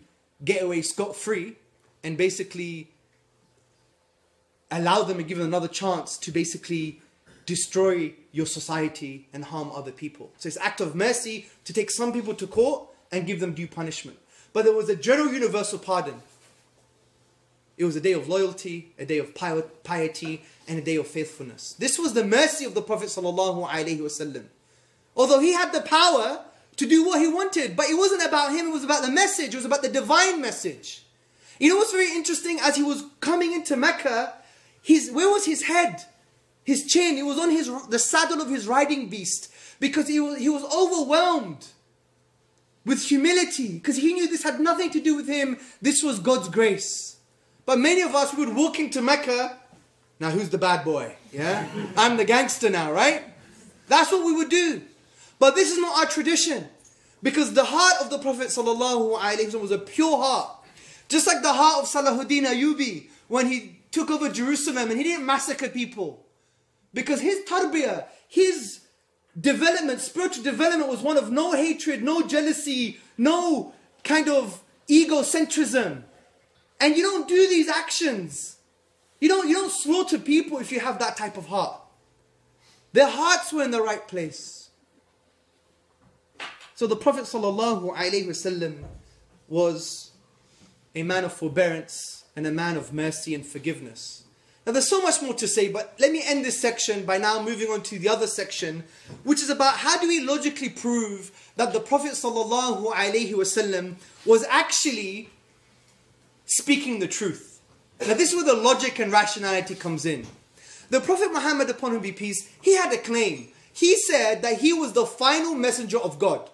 get away scot free and basically allow them and give them another chance to basically destroy your society and harm other people. So it's act of mercy to take some people to court and give them due punishment. But there was a general universal pardon. It was a day of loyalty, a day of piety, and a day of faithfulness. This was the mercy of the Prophet ﷺ. Although he had the power to do what he wanted, but it wasn't about him, it was about the message, it was about the divine message. You know what's very interesting? As he was coming into Mecca, his, where was his head? His chin, it was on his, the saddle of his riding beast because he was, he was overwhelmed with humility because he knew this had nothing to do with him. This was God's grace. But many of us would walk into Mecca. Now, who's the bad boy? Yeah? I'm the gangster now, right? That's what we would do. But this is not our tradition. Because the heart of the Prophet ﷺ was a pure heart. Just like the heart of Salahuddin Ayyubi when he took over Jerusalem and he didn't massacre people. Because his tarbiyah, his development, spiritual development was one of no hatred, no jealousy, no kind of egocentrism. And you don't do these actions. You don't, you don't slaughter people if you have that type of heart. Their hearts were in the right place. So the Prophet ﷺ was a man of forbearance and a man of mercy and forgiveness. Now there's so much more to say, but let me end this section by now moving on to the other section, which is about how do we logically prove that the Prophet ﷺ was actually speaking the truth. Now, this is where the logic and rationality comes in. The Prophet Muhammad, upon whom be peace, he had a claim. He said that he was the final messenger of God.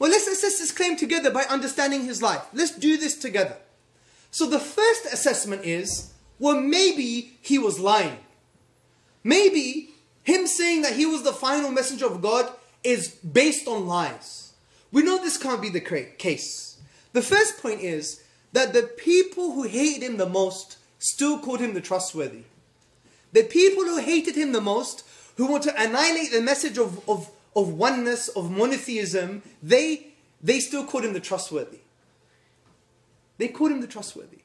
Well, let's assess this claim together by understanding his life. Let's do this together. So, the first assessment is well, maybe he was lying. Maybe him saying that he was the final messenger of God is based on lies. We know this can't be the case. The first point is that the people who hated him the most still called him the trustworthy. The people who hated him the most, who want to annihilate the message of, of, of oneness, of monotheism, they, they still called him the trustworthy. They called him the trustworthy.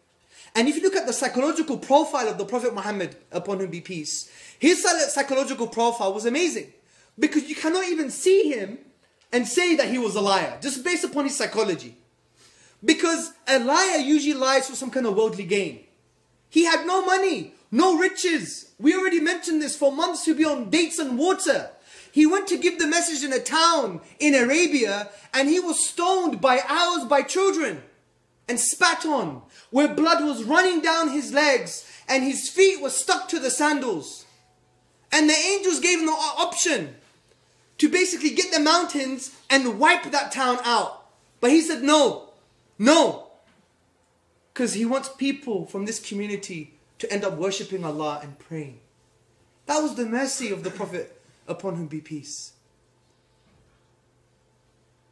And if you look at the psychological profile of the Prophet Muhammad, upon whom be peace, his psychological profile was amazing. Because you cannot even see him and say that he was a liar, just based upon his psychology. Because a liar usually lies for some kind of worldly gain. He had no money, no riches. We already mentioned this for months to be on dates and water. He went to give the message in a town in Arabia and he was stoned by hours by children and spat on, where blood was running down his legs and his feet were stuck to the sandals. And the angels gave him the option to basically get the mountains and wipe that town out. But he said, no, no. Because he wants people from this community to end up worshipping Allah and praying. That was the mercy of the Prophet upon whom be peace.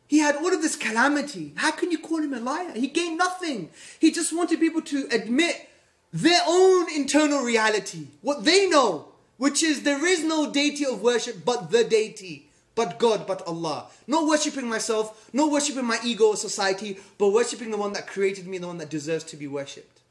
He had all of this calamity. How can you call him a liar? He gained nothing. He just wanted people to admit their own internal reality, what they know, which is there is no deity of worship but the deity but God, but Allah. Not worshipping myself, not worshipping my ego or society, but worshipping the one that created me, the one that deserves to be worshipped.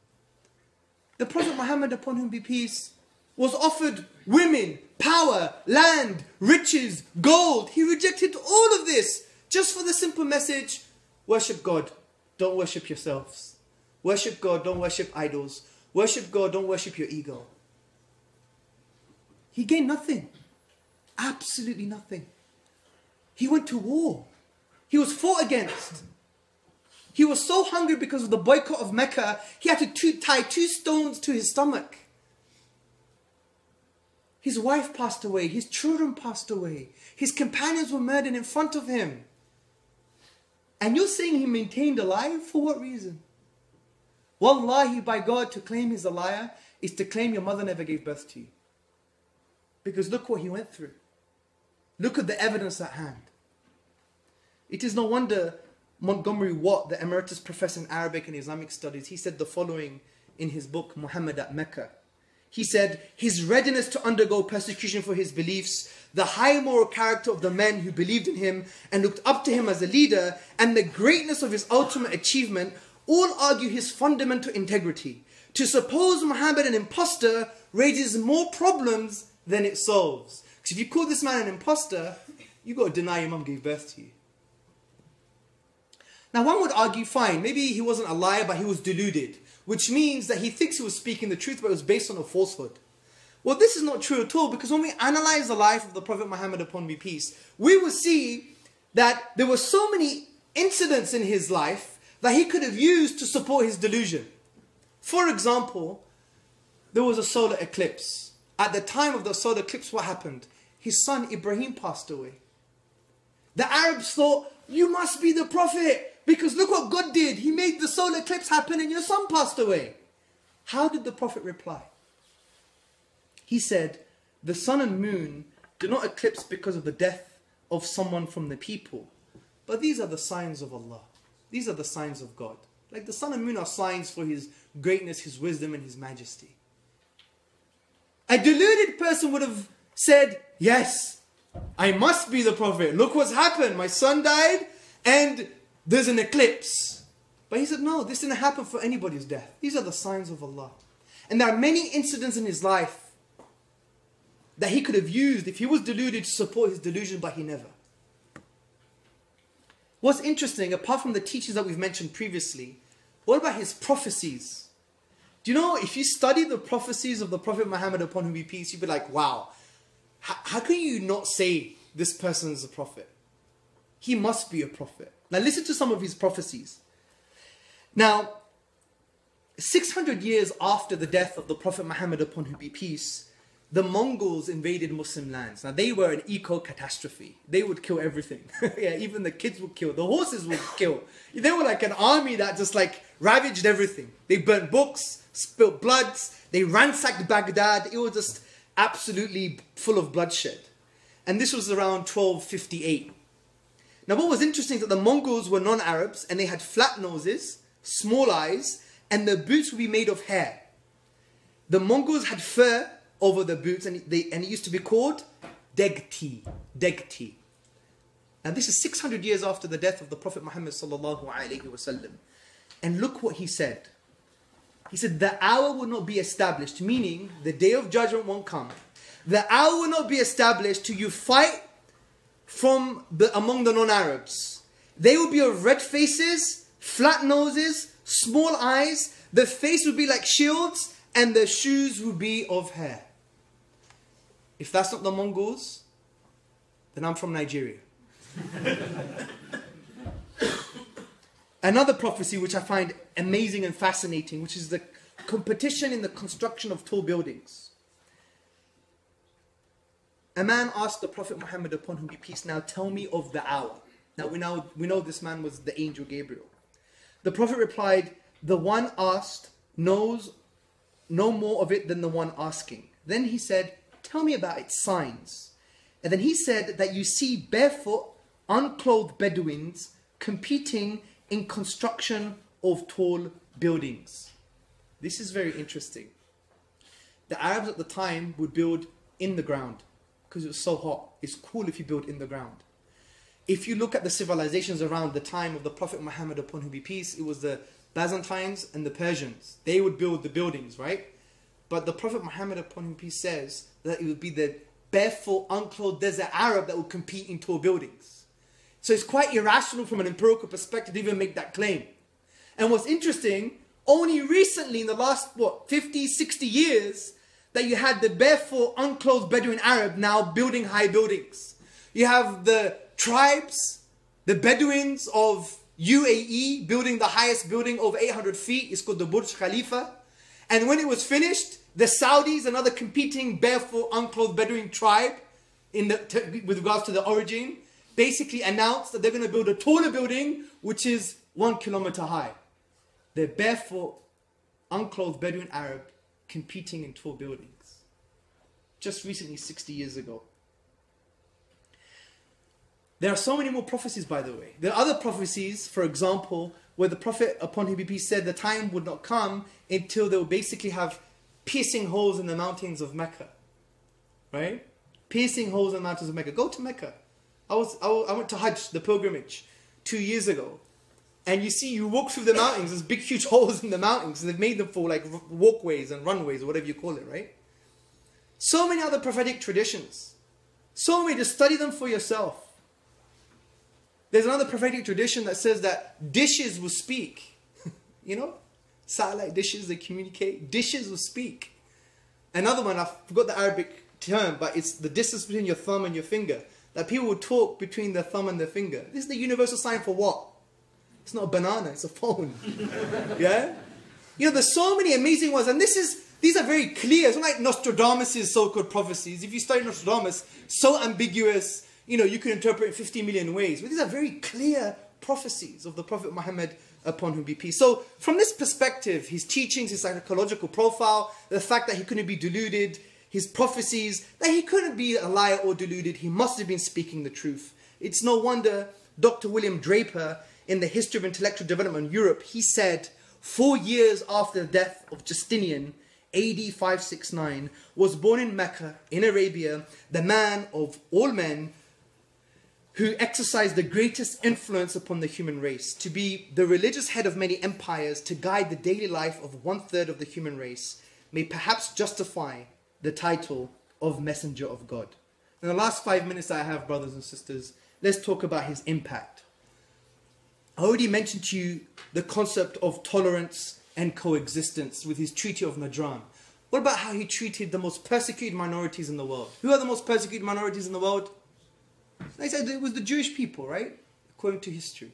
The Prophet Muhammad, upon whom be peace, was offered women, power, land, riches, gold. He rejected all of this just for the simple message worship God, don't worship yourselves. Worship God, don't worship idols. Worship God, don't worship your ego. He gained nothing. Absolutely nothing. He went to war. He was fought against. He was so hungry because of the boycott of Mecca, he had to tie two stones to his stomach. His wife passed away, his children passed away, his companions were murdered in front of him. And you're saying he maintained a lie? For what reason? Wallahi, by God, to claim he's a liar is to claim your mother never gave birth to you. Because look what he went through. Look at the evidence at hand. It is no wonder Montgomery Watt, the emeritus professor in Arabic and Islamic studies, he said the following in his book Muhammad at Mecca. He said, His readiness to undergo persecution for his beliefs, the high moral character of the men who believed in him and looked up to him as a leader, and the greatness of his ultimate achievement all argue his fundamental integrity. To suppose Muhammad an impostor raises more problems than it solves. Because if you call this man an impostor, you got to deny your mum gave birth to you. Now, one would argue, fine, maybe he wasn't a liar, but he was deluded, which means that he thinks he was speaking the truth, but it was based on a falsehood. Well, this is not true at all because when we analyze the life of the Prophet Muhammad upon be peace, we will see that there were so many incidents in his life that he could have used to support his delusion. For example, there was a solar eclipse. At the time of the solar eclipse, what happened? His son Ibrahim passed away. The Arabs thought, You must be the Prophet. Because look what God did. He made the solar eclipse happen and your son passed away. How did the Prophet reply? He said, The sun and moon do not eclipse because of the death of someone from the people. But these are the signs of Allah. These are the signs of God. Like the sun and moon are signs for His greatness, His wisdom, and His majesty. A deluded person would have said, Yes, I must be the Prophet. Look what's happened. My son died, and there's an eclipse. But he said, no, this didn't happen for anybody's death. These are the signs of Allah. And there are many incidents in his life that he could have used if he was deluded to support his delusion, but he never. What's interesting, apart from the teachings that we've mentioned previously, what about his prophecies? Do you know, if you study the prophecies of the Prophet Muhammad upon whom be peace, you'd be like, wow, how, how can you not say this person is a prophet? He must be a prophet. Now listen to some of his prophecies. Now, 600 years after the death of the Prophet Muhammad upon whom be peace, the Mongols invaded Muslim lands. Now they were an eco catastrophe. They would kill everything. yeah, even the kids would kill. The horses would kill. They were like an army that just like ravaged everything. They burnt books, spilled bloods. They ransacked Baghdad. It was just absolutely full of bloodshed. And this was around 1258. Now, what was interesting is that the Mongols were non Arabs and they had flat noses, small eyes, and their boots would be made of hair. The Mongols had fur over their boots and, they, and it used to be called degti. Degti. Now, this is 600 years after the death of the Prophet Muhammad. And look what he said. He said, The hour will not be established, meaning the day of judgment won't come. The hour will not be established till you fight from the, among the non-Arabs. They would be of red faces, flat noses, small eyes. The face would be like shields, and the shoes would be of hair. If that's not the Mongols, then I'm from Nigeria. Another prophecy which I find amazing and fascinating, which is the competition in the construction of tall buildings. A man asked the Prophet Muhammad upon whom be peace, now tell me of the hour. Now we know, we know this man was the angel Gabriel. The Prophet replied, the one asked knows no more of it than the one asking. Then he said, tell me about its signs. And then he said that you see barefoot, unclothed Bedouins competing in construction of tall buildings. This is very interesting. The Arabs at the time would build in the ground because it was so hot. It's cool if you build in the ground. If you look at the civilizations around the time of the Prophet Muhammad upon whom be peace, it was the Byzantines and the Persians. They would build the buildings, right? But the Prophet Muhammad upon whom peace says that it would be the barefoot, unclothed desert Arab that would compete in tall buildings. So it's quite irrational from an empirical perspective to even make that claim. And what's interesting, only recently in the last, what, 50, 60 years, that you had the barefoot, unclothed Bedouin Arab now building high buildings. You have the tribes, the Bedouins of UAE building the highest building over 800 feet. It's called the Burj Khalifa. And when it was finished, the Saudis, another competing barefoot, unclothed Bedouin tribe, in the, with regards to the origin, basically announced that they're going to build a taller building, which is one kilometer high. They're barefoot, unclothed Bedouin Arab competing in tall buildings. Just recently, 60 years ago. There are so many more prophecies, by the way. There are other prophecies, for example, where the Prophet, upon him be peace, said the time would not come until they would basically have piercing holes in the mountains of Mecca. Right? Piercing holes in the mountains of Mecca. Go to Mecca. I was I, I went to Hajj, the pilgrimage, two years ago, and you see you walk through the mountains. There's big, huge holes in the mountains. and They've made them for like walkways and runways or whatever you call it, right? So many other prophetic traditions. So many. Just study them for yourself. There's another prophetic tradition that says that dishes will speak. you know, satellite dishes they communicate. Dishes will speak. Another one I forgot the Arabic term, but it's the distance between your thumb and your finger that people will talk between their thumb and their finger. This is the universal sign for what? It's not a banana, it's a phone. yeah? You know, there's so many amazing ones, and this is these are very clear. It's not like Nostradamus' so-called prophecies. If you study Nostradamus, so ambiguous, you know, you can interpret it 50 million ways. But these are very clear prophecies of the Prophet Muhammad upon whom be peace. So, from this perspective, his teachings, his psychological profile, the fact that he couldn't be deluded, his prophecies, that he couldn't be a liar or deluded. He must have been speaking the truth. It's no wonder Dr. William Draper, in the History of Intellectual Development in Europe, he said, four years after the death of Justinian, AD 569, was born in Mecca, in Arabia, the man of all men who exercised the greatest influence upon the human race, to be the religious head of many empires, to guide the daily life of one third of the human race, may perhaps justify the title of Messenger of God. In the last five minutes I have, brothers and sisters, let's talk about his impact. I already mentioned to you the concept of tolerance and coexistence with his Treaty of Najran. What about how he treated the most persecuted minorities in the world? Who are the most persecuted minorities in the world? They said it was the Jewish people, right? According to history.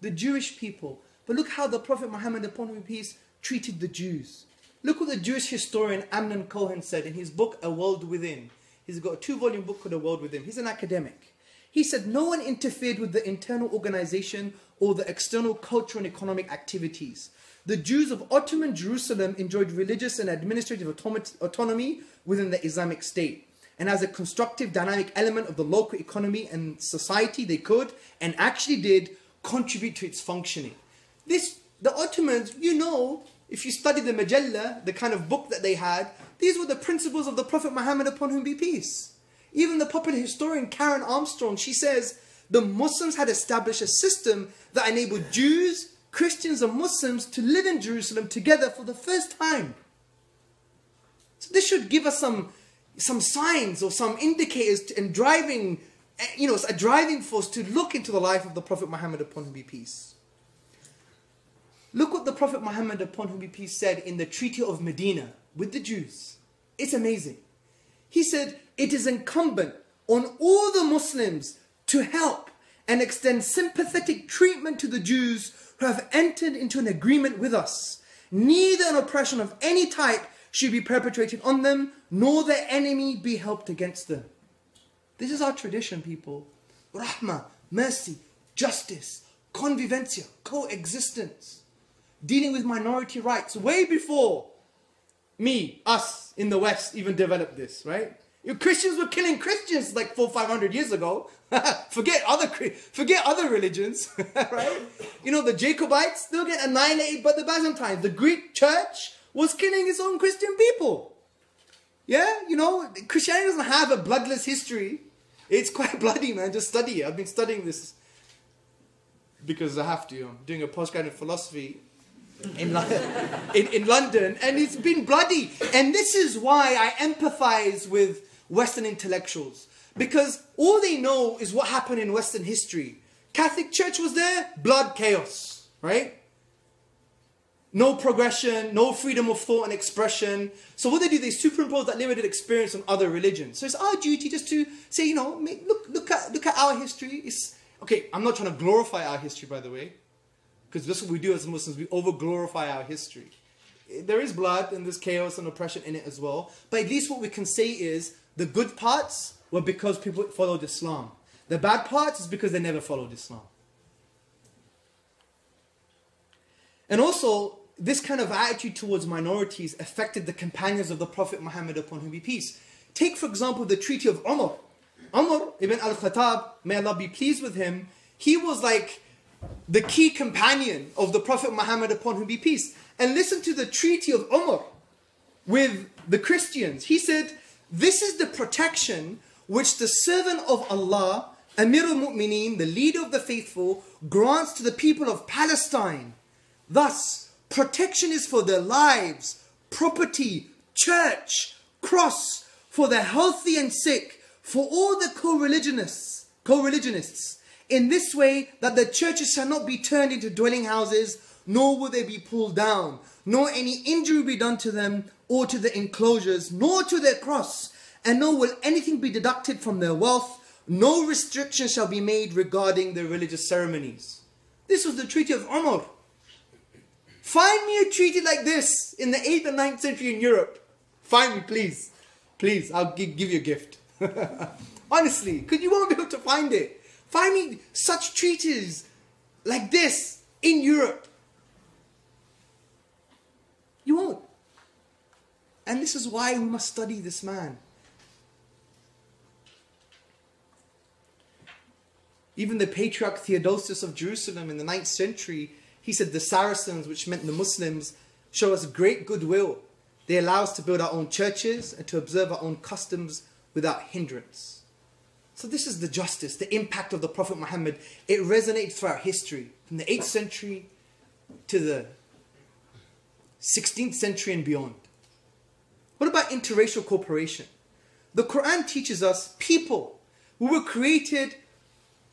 The Jewish people. But look how the Prophet Muhammad, upon him peace, treated the Jews. Look what the Jewish historian Amnon Cohen said in his book, A World Within. He's got a two volume book called A World Within. He's an academic. He said no one interfered with the internal organization or the external cultural and economic activities. The Jews of Ottoman Jerusalem enjoyed religious and administrative autonomy within the Islamic State. And as a constructive, dynamic element of the local economy and society, they could and actually did contribute to its functioning. This, the Ottomans, you know, if you study the Majalla, the kind of book that they had, these were the principles of the Prophet Muhammad upon whom be peace. Even the popular historian Karen Armstrong, she says the Muslims had established a system that enabled Jews, Christians, and Muslims to live in Jerusalem together for the first time. So this should give us some, some signs or some indicators and driving, you know, a driving force to look into the life of the Prophet Muhammad upon whom be peace. Look what the Prophet Muhammad upon whom be peace said in the Treaty of Medina with the Jews. It's amazing. He said, It is incumbent on all the Muslims to help and extend sympathetic treatment to the Jews who have entered into an agreement with us. Neither an oppression of any type should be perpetrated on them, nor their enemy be helped against them. This is our tradition, people. Rahma, mercy, justice, convivencia, coexistence dealing with minority rights way before me, us in the West even developed this, right? Christians were killing Christians like four, five hundred years ago. forget other forget other religions, right? You know the Jacobites they'll get annihilated by the Byzantines. The Greek Church was killing its own Christian people. Yeah, you know Christianity doesn't have a bloodless history. It's quite bloody, man. Just study it. I've been studying this because I have to. I'm doing a postgraduate philosophy in, in, in London, and it's been bloody. And this is why I empathize with Western intellectuals because all they know is what happened in Western history. Catholic Church was there, blood, chaos, right? No progression, no freedom of thought and expression. So what they do, they superimpose that limited experience on other religions. So it's our duty just to say, you know, look, look at, look at our history. It's okay. I'm not trying to glorify our history, by the way. Because that's what we do as Muslims. We over glorify our history. There is blood and there's chaos and oppression in it as well. But at least what we can say is the good parts were because people followed Islam. The bad parts is because they never followed Islam. And also, this kind of attitude towards minorities affected the companions of the Prophet Muhammad upon whom be peace. Take, for example, the Treaty of Umar. Umar ibn al-Khattab, may Allah be pleased with him, he was like the key companion of the Prophet Muhammad upon whom be peace. And listen to the treaty of Umar with the Christians. He said, This is the protection which the servant of Allah, Amir al Mu'mineen, the leader of the faithful, grants to the people of Palestine. Thus, protection is for their lives, property, church, cross, for the healthy and sick, for all the co-religionists, co-religionists, in this way that the churches shall not be turned into dwelling houses, nor will they be pulled down, nor any injury be done to them, or to the enclosures, nor to their cross, and nor will anything be deducted from their wealth, no restriction shall be made regarding their religious ceremonies. This was the Treaty of Umar. Find me a treaty like this in the 8th and 9th century in Europe. Find me, please. Please, I'll give, you a gift. Honestly, because you won't be able to find it. Find me such treaties like this in Europe. You won't. And this is why we must study this man. Even the patriarch Theodosius of Jerusalem in the 9th century, he said the Saracens, which meant the Muslims, show us great goodwill. They allow us to build our own churches and to observe our own customs without hindrance. So this is the justice, the impact of the Prophet Muhammad. It resonates throughout history, from the 8th century to the 16th century and beyond. What about interracial cooperation? The Quran teaches us people who were created,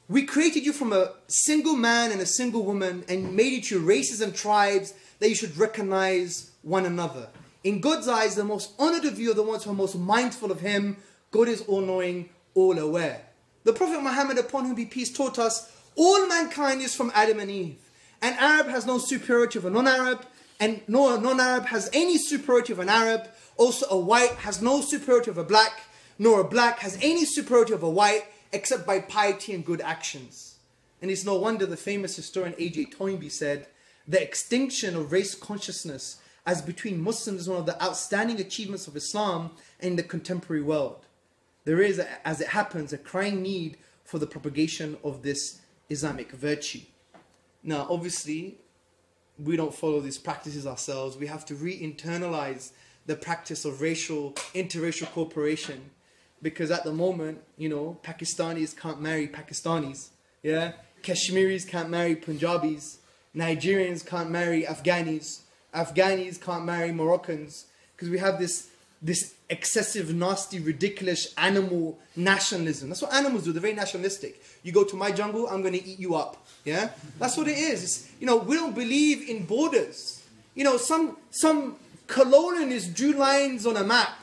we created you from a single man and a single woman and made you to races and tribes that you should recognize one another. In God's eyes, the most honored of you are the ones who are most mindful of Him. God is all knowing, all aware. The Prophet Muhammad, upon whom be peace, taught us all mankind is from Adam and Eve. An Arab has no superiority over a non Arab, and no non Arab has any superiority of an Arab. Also, a white has no superiority of a black, nor a black has any superiority of a white, except by piety and good actions. And it's no wonder the famous historian A.J. Toynbee said, the extinction of race consciousness as between Muslims is one of the outstanding achievements of Islam in the contemporary world. There is, as it happens, a crying need for the propagation of this Islamic virtue. Now, obviously, we don't follow these practices ourselves. We have to re-internalize the practice of racial, interracial cooperation because at the moment, you know, Pakistanis can't marry Pakistanis, yeah? Kashmiris can't marry Punjabis, Nigerians can't marry Afghanis, Afghanis can't marry Moroccans because we have this this excessive, nasty, ridiculous animal nationalism. That's what animals do. They're very nationalistic. You go to my jungle, I'm going to eat you up. Yeah, that's what it is. It's, you know, we don't believe in borders. You know, some some colonialists drew lines on a map,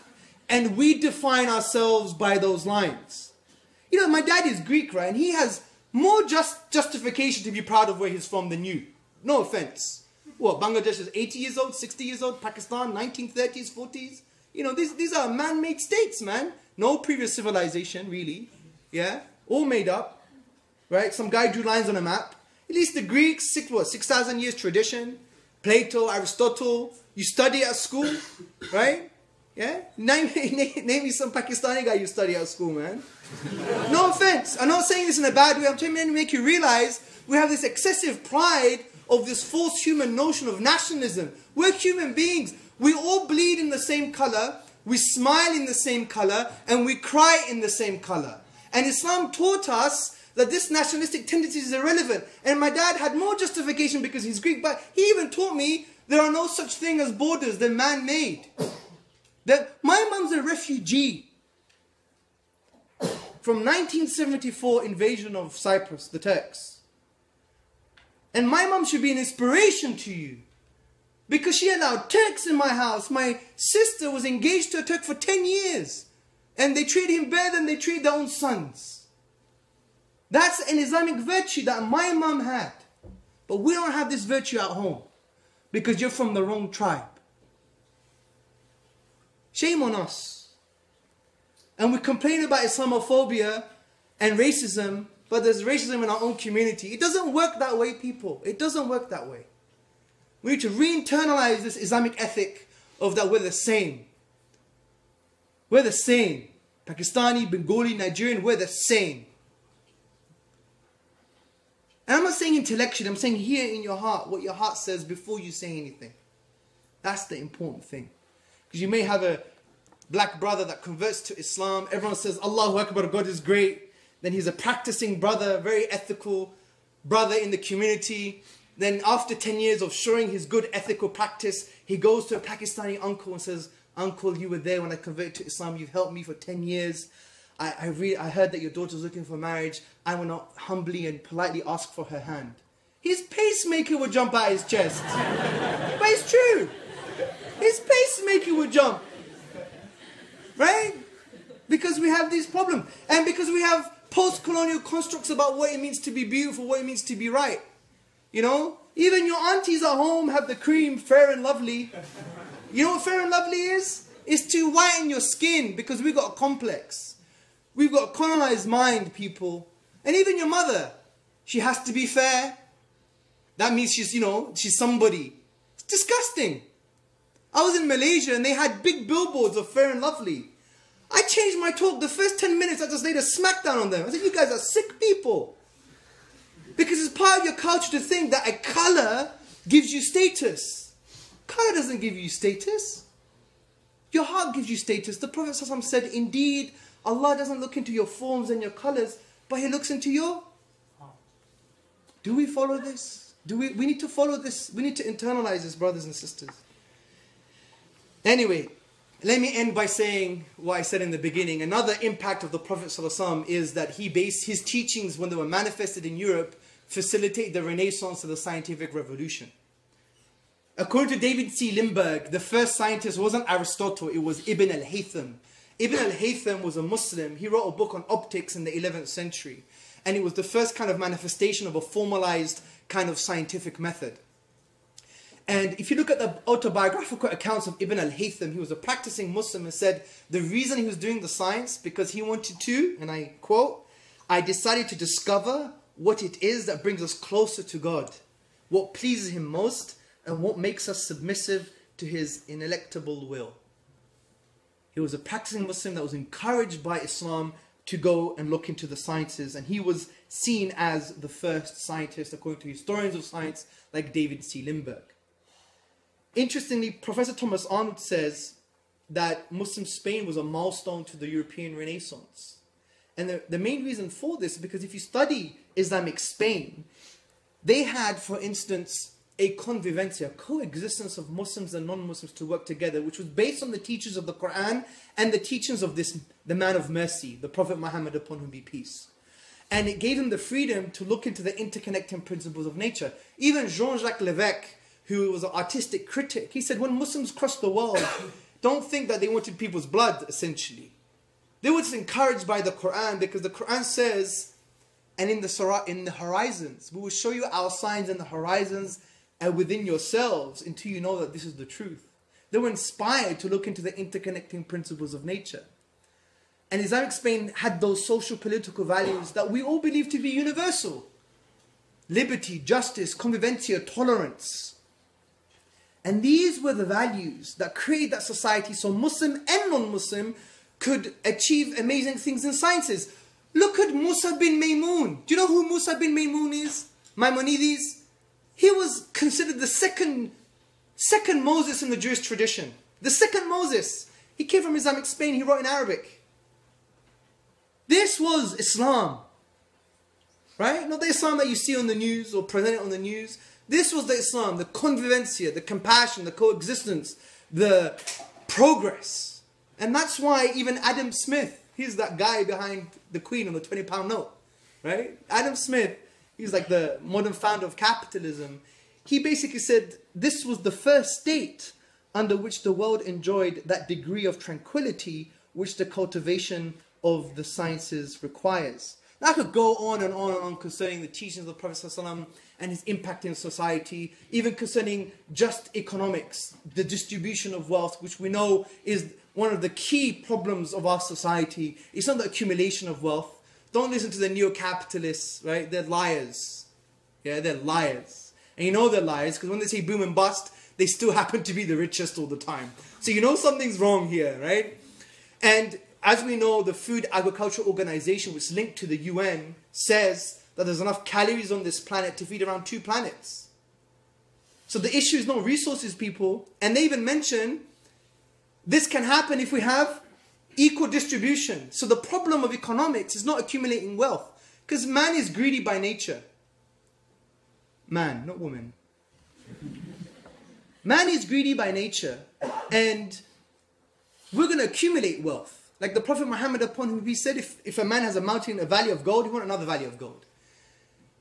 and we define ourselves by those lines. You know, my dad is Greek, right? And he has more just justification to be proud of where he's from than you. No offense. What, Bangladesh is 80 years old, 60 years old, Pakistan, 1930s, 40s? You know, these, these are man-made states, man. No previous civilization, really. Yeah? All made up. Right? Some guy drew lines on a map. At least the Greeks, six, what, 6,000 years tradition. Plato, Aristotle. You study at school, right? Yeah? Name, name, name me some Pakistani guy you study at school, man. No offense. I'm not saying this in a bad way. I'm trying to make you realize we have this excessive pride of this false human notion of nationalism. We're human beings. We all bleed in the same color, we smile in the same color, and we cry in the same color. And Islam taught us that this nationalistic tendency is irrelevant. And my dad had more justification because he's Greek, but he even taught me there are no such thing as borders, they're man-made. That my mom's a refugee from 1974 invasion of Cyprus, the Turks. And my mom should be an inspiration to you. Because she allowed Turks in my house. My sister was engaged to a Turk for 10 years. And they treat him better than they treat their own sons. That's an Islamic virtue that my mom had. But we don't have this virtue at home. Because you're from the wrong tribe. Shame on us. And we complain about Islamophobia and racism, but there's racism in our own community. It doesn't work that way, people. It doesn't work that way. We need to re-internalize this Islamic ethic of that we're the same. We're the same. Pakistani, Bengali, Nigerian, we're the same. And I'm not saying intellectually, I'm saying here in your heart what your heart says before you say anything. That's the important thing. Because you may have a black brother that converts to Islam, everyone says, Allahu Akbar, God is great. Then he's a practicing brother, very ethical brother in the community. Then after 10 years of showing his good ethical practice, he goes to a Pakistani uncle and says, Uncle, you were there when I converted to Islam. You've helped me for 10 years. I, I, re- I heard that your daughter's looking for marriage. I will to humbly and politely ask for her hand. His pacemaker would jump out of his chest. but it's true. His pacemaker would jump. Right? Because we have this problem. And because we have post colonial constructs about what it means to be beautiful, what it means to be right. You know? Even your aunties at home have the cream fair and lovely. You know what fair and lovely is? It's to whiten your skin because we've got a complex. We've got a colonized mind, people. And even your mother, she has to be fair. That means she's, you know, she's somebody. It's disgusting. I was in Malaysia and they had big billboards of fair and lovely. I changed my talk. The first 10 minutes, I just laid a smackdown on them. I said, You guys are sick people. Because it's part of your culture to think that a color gives you status. Color doesn't give you status. Your heart gives you status. The Prophet said, Indeed, Allah doesn't look into your forms and your colors, but He looks into your Do we follow this? Do we, we need to follow this. We need to internalize this, brothers and sisters. Anyway, let me end by saying what I said in the beginning. Another impact of the Prophet is that he based his teachings when they were manifested in Europe facilitate the renaissance of the scientific revolution. According to David C. Lindberg, the first scientist wasn't Aristotle, it was Ibn al-Haytham. Ibn al-Haytham was a Muslim. He wrote a book on optics in the 11th century. And it was the first kind of manifestation of a formalized kind of scientific method. And if you look at the autobiographical accounts of Ibn al-Haytham, he was a practicing Muslim and said the reason he was doing the science because he wanted to, and I quote, I decided to discover what it is that brings us closer to God, what pleases him most, and what makes us submissive to his ineluctable will. He was a practicing Muslim that was encouraged by Islam to go and look into the sciences, and he was seen as the first scientist, according to historians of science like David C. Lindberg. Interestingly, Professor Thomas Arnold says that Muslim Spain was a milestone to the European Renaissance. And the, the main reason for this is because if you study Islamic Spain, they had, for instance, a convivencia, coexistence of Muslims and non-Muslims to work together, which was based on the teachings of the Quran and the teachings of this, the man of mercy, the Prophet Muhammad upon whom be peace. And it gave him the freedom to look into the interconnecting principles of nature. Even Jean-Jacques Levesque, who was an artistic critic, he said when Muslims crossed the world, don't think that they wanted people's blood, essentially. They were just encouraged by the Quran because the Quran says, and in the, in the horizons, we will show you our signs in the horizons and within yourselves until you know that this is the truth. They were inspired to look into the interconnecting principles of nature. And Islamic Spain had those social political values that we all believe to be universal liberty, justice, convivencia, tolerance. And these were the values that created that society so Muslim and non Muslim could achieve amazing things in sciences. Look at Musa bin Maymun. Do you know who Musa bin Maymun is? Maimonides? He was considered the second, second Moses in the Jewish tradition. The second Moses. He came from Islamic Spain. He wrote in Arabic. This was Islam. Right? Not the Islam that you see on the news or presented on the news. This was the Islam, the convivencia, the compassion, the coexistence, the progress. And that's why even Adam Smith, he's that guy behind the Queen on the 20 pound note, right? Adam Smith, he's like the modern founder of capitalism. He basically said this was the first state under which the world enjoyed that degree of tranquility which the cultivation of the sciences requires. I could go on and on and on concerning the teachings of the Prophet and his impact in society, even concerning just economics, the distribution of wealth, which we know is one of the key problems of our society. It's not the accumulation of wealth. Don't listen to the neo-capitalists, right? They're liars. Yeah, they're liars. And you know they're liars because when they say boom and bust, they still happen to be the richest all the time. So you know something's wrong here, right? And as we know, the Food Agriculture Organization, which is linked to the UN, says that there's enough calories on this planet to feed around two planets. So the issue is not resources, people. And they even mention this can happen if we have equal distribution. So the problem of economics is not accumulating wealth, because man is greedy by nature. Man, not woman. Man is greedy by nature, and we're going to accumulate wealth. Like the Prophet Muhammad upon whom he said, if, if a man has a mountain, a valley of gold, he want another valley of gold.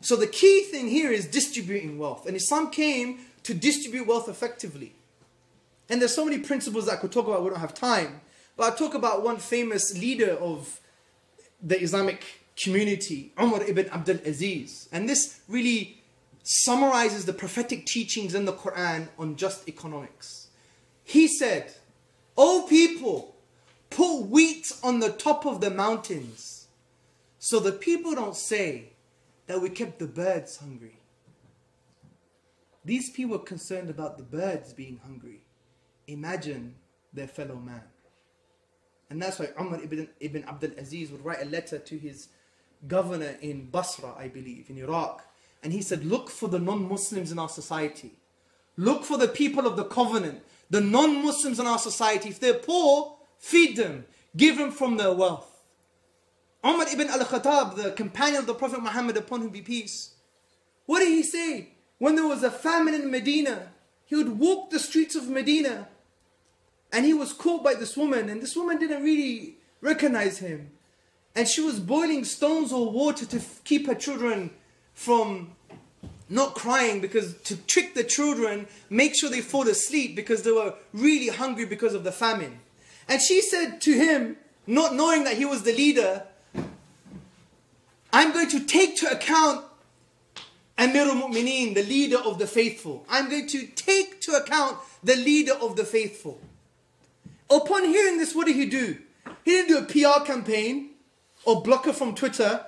So the key thing here is distributing wealth. And Islam came to distribute wealth effectively. And there's so many principles that I could talk about, we don't have time. But I'll talk about one famous leader of the Islamic community, Umar ibn Abdul Aziz. And this really summarizes the prophetic teachings in the Quran on just economics. He said, O people, put wheat on the top of the mountains so the people don't say that we kept the birds hungry. These people were concerned about the birds being hungry. Imagine their fellow man. And that's why Umar ibn, ibn Abdul Aziz would write a letter to his governor in Basra, I believe, in Iraq. And he said, Look for the non Muslims in our society. Look for the people of the covenant, the non Muslims in our society. If they're poor, feed them, give them from their wealth. Umar ibn al Khattab, the companion of the Prophet Muhammad, upon whom be peace, what did he say? When there was a famine in Medina, he would walk the streets of Medina and he was caught by this woman, and this woman didn't really recognize him. And she was boiling stones or water to keep her children from not crying because to trick the children, make sure they fall asleep because they were really hungry because of the famine. And she said to him, not knowing that he was the leader, I'm going to take to account Amir al-Mu'mineen, the leader of the faithful. I'm going to take to account the leader of the faithful. Upon hearing this, what did he do? He didn't do a PR campaign or block her from Twitter.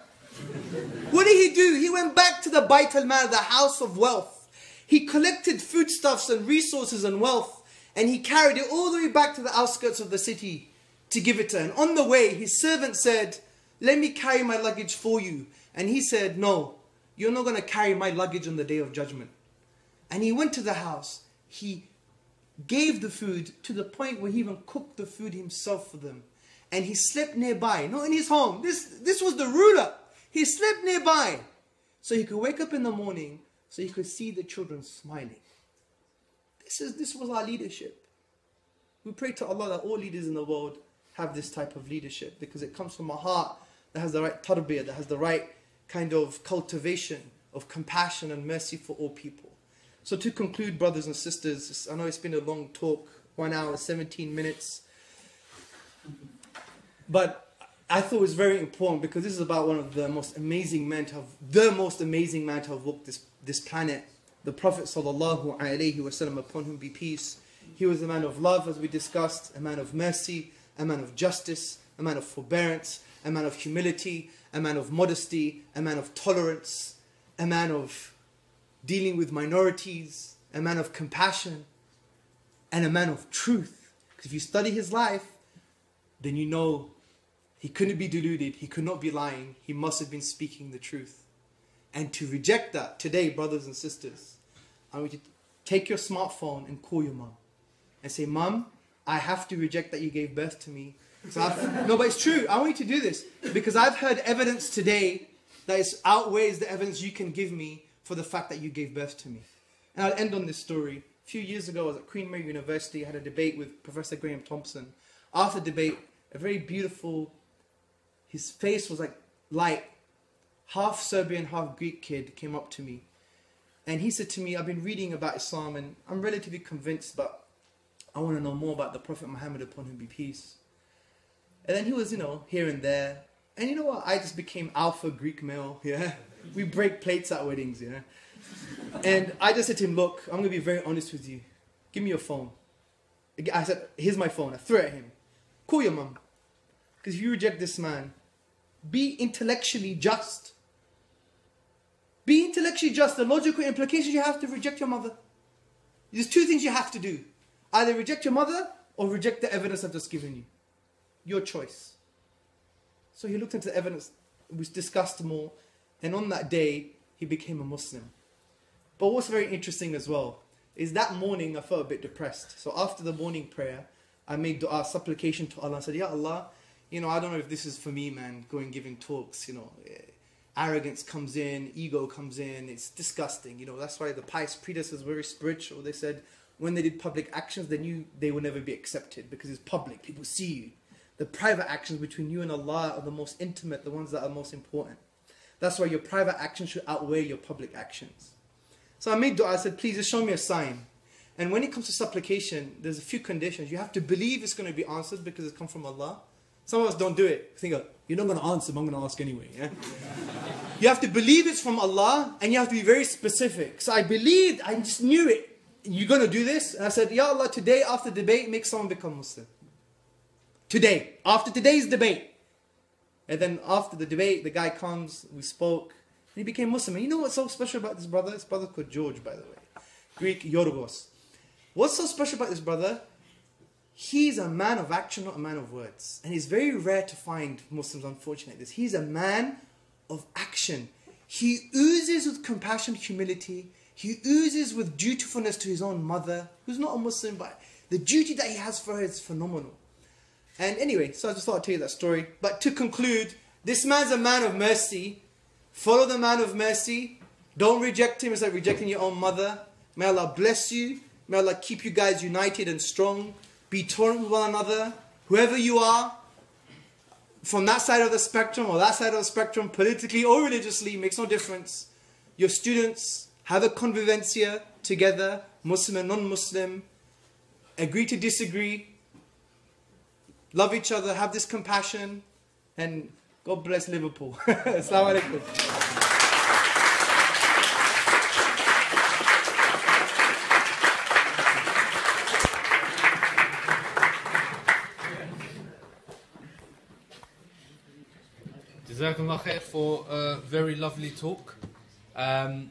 What did he do? He went back to the Bait al-Mal, the house of wealth. He collected foodstuffs and resources and wealth and he carried it all the way back to the outskirts of the city to give it to her. And on the way, his servant said, Let me carry my luggage for you. And he said, No, you're not going to carry my luggage on the day of judgment. And he went to the house. He gave the food to the point where he even cooked the food himself for them. And he slept nearby, not in his home. This, this was the ruler. He slept nearby so he could wake up in the morning so he could see the children smiling. This, is, this was our leadership. We pray to Allah that all leaders in the world have this type of leadership because it comes from a heart that has the right tarbiyah, that has the right kind of cultivation of compassion and mercy for all people. So to conclude, brothers and sisters, I know it's been a long talk, one hour, 17 minutes. But I thought it was very important because this is about one of the most amazing men to have, the most amazing man to have walked this, this planet. The Prophet sallallahu alaihi wasallam, upon whom be peace. He was a man of love, as we discussed, a man of mercy, a man of justice, a man of forbearance, a man of humility, a man of modesty, a man of tolerance, a man of dealing with minorities, a man of compassion, and a man of truth. Because if you study his life, then you know he couldn't be deluded, he could not be lying, he must have been speaking the truth. And to reject that today, brothers and sisters, I want you to take your smartphone and call your mom and say, Mom, I have to reject that you gave birth to me. So no, but it's true. I want you to do this because I've heard evidence today that is outweighs the evidence you can give me for the fact that you gave birth to me. And I'll end on this story. A few years ago, I was at Queen Mary University. I had a debate with Professor Graham Thompson. After debate, a very beautiful, his face was like light, half Serbian, half Greek kid came up to me. And he said to me, I've been reading about Islam and I'm relatively convinced, but I want to know more about the Prophet Muhammad upon him be peace. And then he was, you know, here and there. And you know what? I just became alpha Greek male, yeah? We break plates at weddings, yeah? And I just said to him, look, I'm to be very honest with you. Give me your phone. I said, here's my phone. I threw it at him. Call your mum. Because if you reject this man, be intellectually just. Be intellectually just. The logical implications you have to reject your mother. There's two things you have to do. Either reject your mother or reject the evidence I've just given you. Your choice. So he looked into the evidence, was discussed more, And on that day, he became a Muslim. But what's very interesting as well is that morning I felt a bit depressed. So after the morning prayer, I made dua, supplication to Allah. I said, Ya Allah, you know, I don't know if this is for me, man, going giving talks, you know. eh, Arrogance comes in, ego comes in, it's disgusting. You know, that's why the pious predecessors were very spiritual. They said when they did public actions, they knew they would never be accepted because it's public, people see you. The private actions between you and Allah are the most intimate, the ones that are most important. That's why your private actions should outweigh your public actions. So I made dua, I said, please just show me a sign. And when it comes to supplication, there's a few conditions. You have to believe it's going to be answered because it comes from Allah. Some of us don't do it. Think, oh, you're not going to answer, but I'm going to ask anyway. Yeah? you have to believe it's from Allah and you have to be very specific. So I believed, I just knew it. You're going to do this? And I said, Ya Allah, today after debate, make someone become Muslim. Today, after today's debate. And then after the debate, the guy comes, we spoke, and he became Muslim. And you know what's so special about this brother? This brother called George, by the way. Greek Yorgos. What's so special about this brother? He's a man of action, not a man of words. And it's very rare to find Muslims unfortunate this. He's a man of action. He oozes with compassion, humility. He oozes with dutifulness to his own mother, who's not a Muslim, but the duty that he has for her is phenomenal. And anyway, so I just thought I'd tell you that story. But to conclude, this man's a man of mercy. Follow the man of mercy. Don't reject him. It's like rejecting your own mother. May Allah bless you. May Allah keep you guys united and strong. Be tolerant with one another. Whoever you are, from that side of the spectrum or that side of the spectrum, politically or religiously, makes no difference. Your students have a convivencia together, Muslim and non-Muslim. Agree to disagree. Love each other, have this compassion, and God bless Liverpool. Assalamu alaikum. Jazakallah for a very lovely talk. Um,